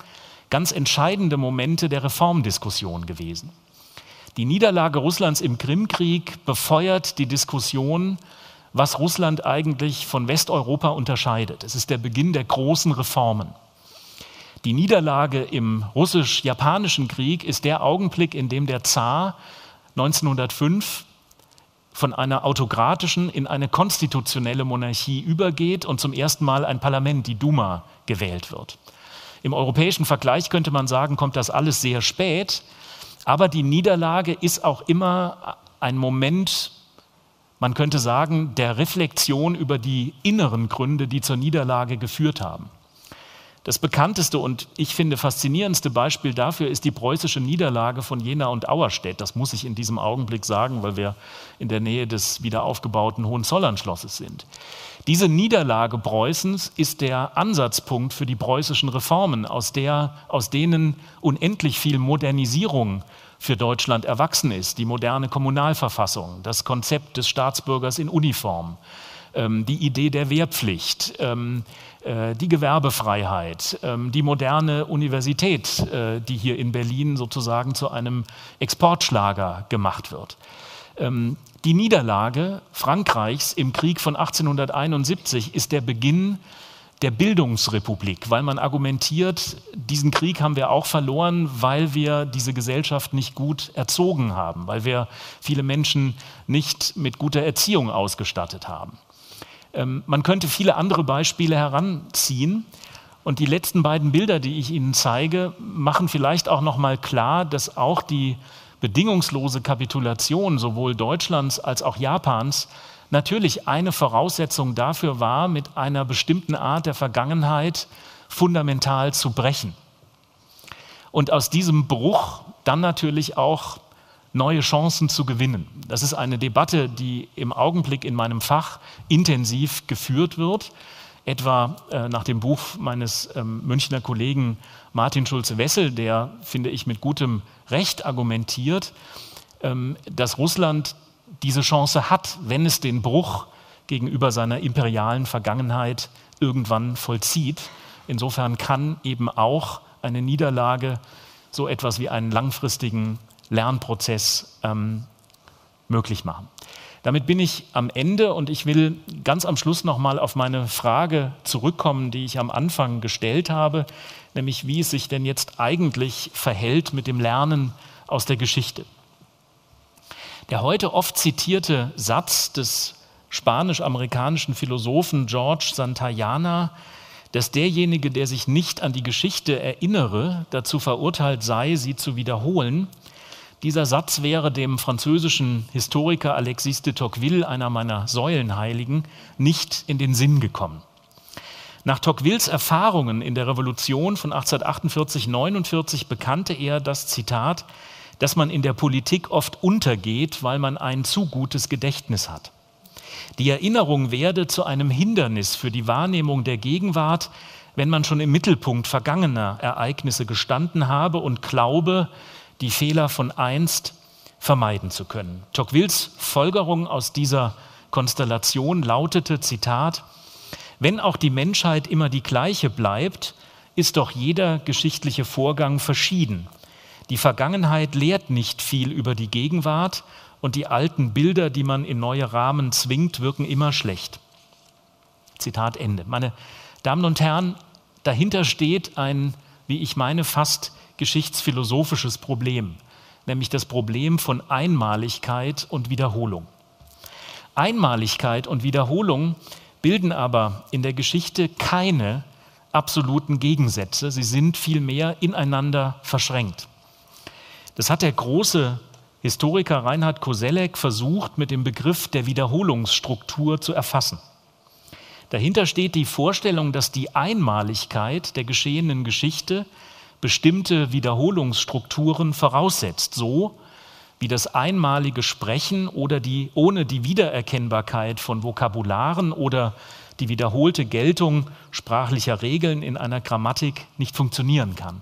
ganz entscheidende Momente der Reformdiskussion gewesen. Die Niederlage Russlands im Krimkrieg befeuert die Diskussion, was Russland eigentlich von Westeuropa unterscheidet. Es ist der Beginn der großen Reformen. Die Niederlage im russisch-japanischen Krieg ist der Augenblick, in dem der Zar 1905 von einer autokratischen in eine konstitutionelle Monarchie übergeht und zum ersten Mal ein Parlament, die Duma, gewählt wird. Im europäischen Vergleich könnte man sagen, kommt das alles sehr spät, aber die Niederlage ist auch immer ein Moment, man könnte sagen, der Reflexion über die inneren Gründe, die zur Niederlage geführt haben. Das bekannteste und ich finde faszinierendste Beispiel dafür ist die preußische Niederlage von Jena und Auerstedt. Das muss ich in diesem Augenblick sagen, weil wir in der Nähe des wiederaufgebauten Hohenzollern-Schlosses sind. Diese Niederlage Preußens ist der Ansatzpunkt für die preußischen Reformen, aus, der, aus denen unendlich viel Modernisierung für Deutschland erwachsen ist. Die moderne Kommunalverfassung, das Konzept des Staatsbürgers in Uniform, ähm, die Idee der Wehrpflicht, ähm, äh, die Gewerbefreiheit, ähm, die moderne Universität, äh, die hier in Berlin sozusagen zu einem Exportschlager gemacht wird. Die Niederlage Frankreichs im Krieg von 1871 ist der Beginn der Bildungsrepublik, weil man argumentiert, diesen Krieg haben wir auch verloren, weil wir diese Gesellschaft nicht gut erzogen haben, weil wir viele Menschen nicht mit guter Erziehung ausgestattet haben. Ähm, man könnte viele andere Beispiele heranziehen. Und die letzten beiden Bilder, die ich Ihnen zeige, machen vielleicht auch noch mal klar, dass auch die bedingungslose Kapitulation sowohl Deutschlands als auch Japans natürlich eine Voraussetzung dafür war, mit einer bestimmten Art der Vergangenheit fundamental zu brechen. Und aus diesem Bruch dann natürlich auch neue Chancen zu gewinnen. Das ist eine Debatte, die im Augenblick in meinem Fach intensiv geführt wird, etwa äh, nach dem Buch meines ähm, Münchner Kollegen Martin Schulze-Wessel, der, finde ich, mit gutem Recht argumentiert, ähm, dass Russland diese Chance hat, wenn es den Bruch gegenüber seiner imperialen Vergangenheit irgendwann vollzieht. Insofern kann eben auch eine Niederlage so etwas wie einen langfristigen Lernprozess ähm, möglich machen. Damit bin ich am Ende und ich will ganz am Schluss nochmal auf meine Frage zurückkommen, die ich am Anfang gestellt habe, nämlich wie es sich denn jetzt eigentlich verhält mit dem Lernen aus der Geschichte. Der heute oft zitierte Satz des spanisch-amerikanischen Philosophen George Santayana, dass derjenige, der sich nicht an die Geschichte erinnere, dazu verurteilt sei, sie zu wiederholen, dieser Satz wäre dem französischen Historiker Alexis de Tocqueville, einer meiner Säulenheiligen, nicht in den Sinn gekommen. Nach Tocquevilles Erfahrungen in der Revolution von 1848-49 bekannte er das Zitat, dass man in der Politik oft untergeht, weil man ein zu gutes Gedächtnis hat. Die Erinnerung werde zu einem Hindernis für die Wahrnehmung der Gegenwart, wenn man schon im Mittelpunkt vergangener Ereignisse gestanden habe und glaube, die Fehler von einst vermeiden zu können. Tocquevilles Folgerung aus dieser Konstellation lautete, Zitat, wenn auch die Menschheit immer die gleiche bleibt, ist doch jeder geschichtliche Vorgang verschieden. Die Vergangenheit lehrt nicht viel über die Gegenwart und die alten Bilder, die man in neue Rahmen zwingt, wirken immer schlecht. Zitat Ende. Meine Damen und Herren, dahinter steht ein, wie ich meine, fast geschichtsphilosophisches Problem, nämlich das Problem von Einmaligkeit und Wiederholung. Einmaligkeit und Wiederholung bilden aber in der Geschichte keine absoluten Gegensätze, sie sind vielmehr ineinander verschränkt. Das hat der große Historiker Reinhard Koselleck versucht mit dem Begriff der Wiederholungsstruktur zu erfassen. Dahinter steht die Vorstellung, dass die Einmaligkeit der geschehenen Geschichte bestimmte Wiederholungsstrukturen voraussetzt, so wie das einmalige Sprechen oder die ohne die Wiedererkennbarkeit von Vokabularen oder die wiederholte Geltung sprachlicher Regeln in einer Grammatik nicht funktionieren kann.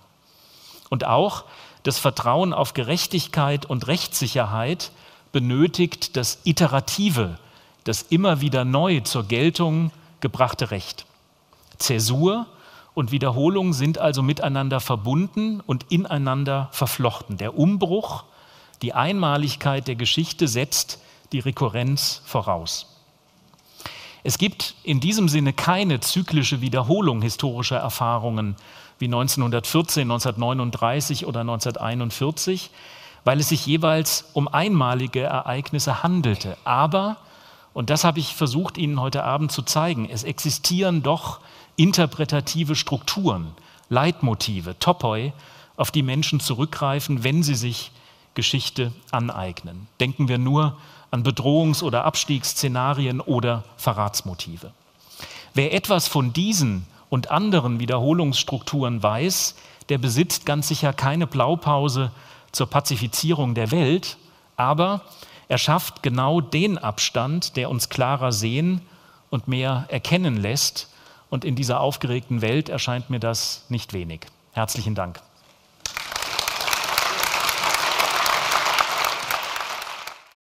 Und auch das Vertrauen auf Gerechtigkeit und Rechtssicherheit benötigt das iterative, das immer wieder neu zur Geltung gebrachte Recht. Zäsur und Wiederholung sind also miteinander verbunden und ineinander verflochten. Der Umbruch, die Einmaligkeit der Geschichte setzt die Rekurrenz voraus. Es gibt in diesem Sinne keine zyklische Wiederholung historischer Erfahrungen wie 1914, 1939 oder 1941, weil es sich jeweils um einmalige Ereignisse handelte. Aber, und das habe ich versucht Ihnen heute Abend zu zeigen, es existieren doch interpretative Strukturen, Leitmotive, Topoi, auf die Menschen zurückgreifen, wenn sie sich Geschichte aneignen. Denken wir nur an Bedrohungs- oder Abstiegsszenarien oder Verratsmotive. Wer etwas von diesen und anderen Wiederholungsstrukturen weiß, der besitzt ganz sicher keine Blaupause zur Pazifizierung der Welt, aber er schafft genau den Abstand, der uns klarer sehen und mehr erkennen lässt. Und in dieser aufgeregten Welt erscheint mir das nicht wenig. Herzlichen Dank.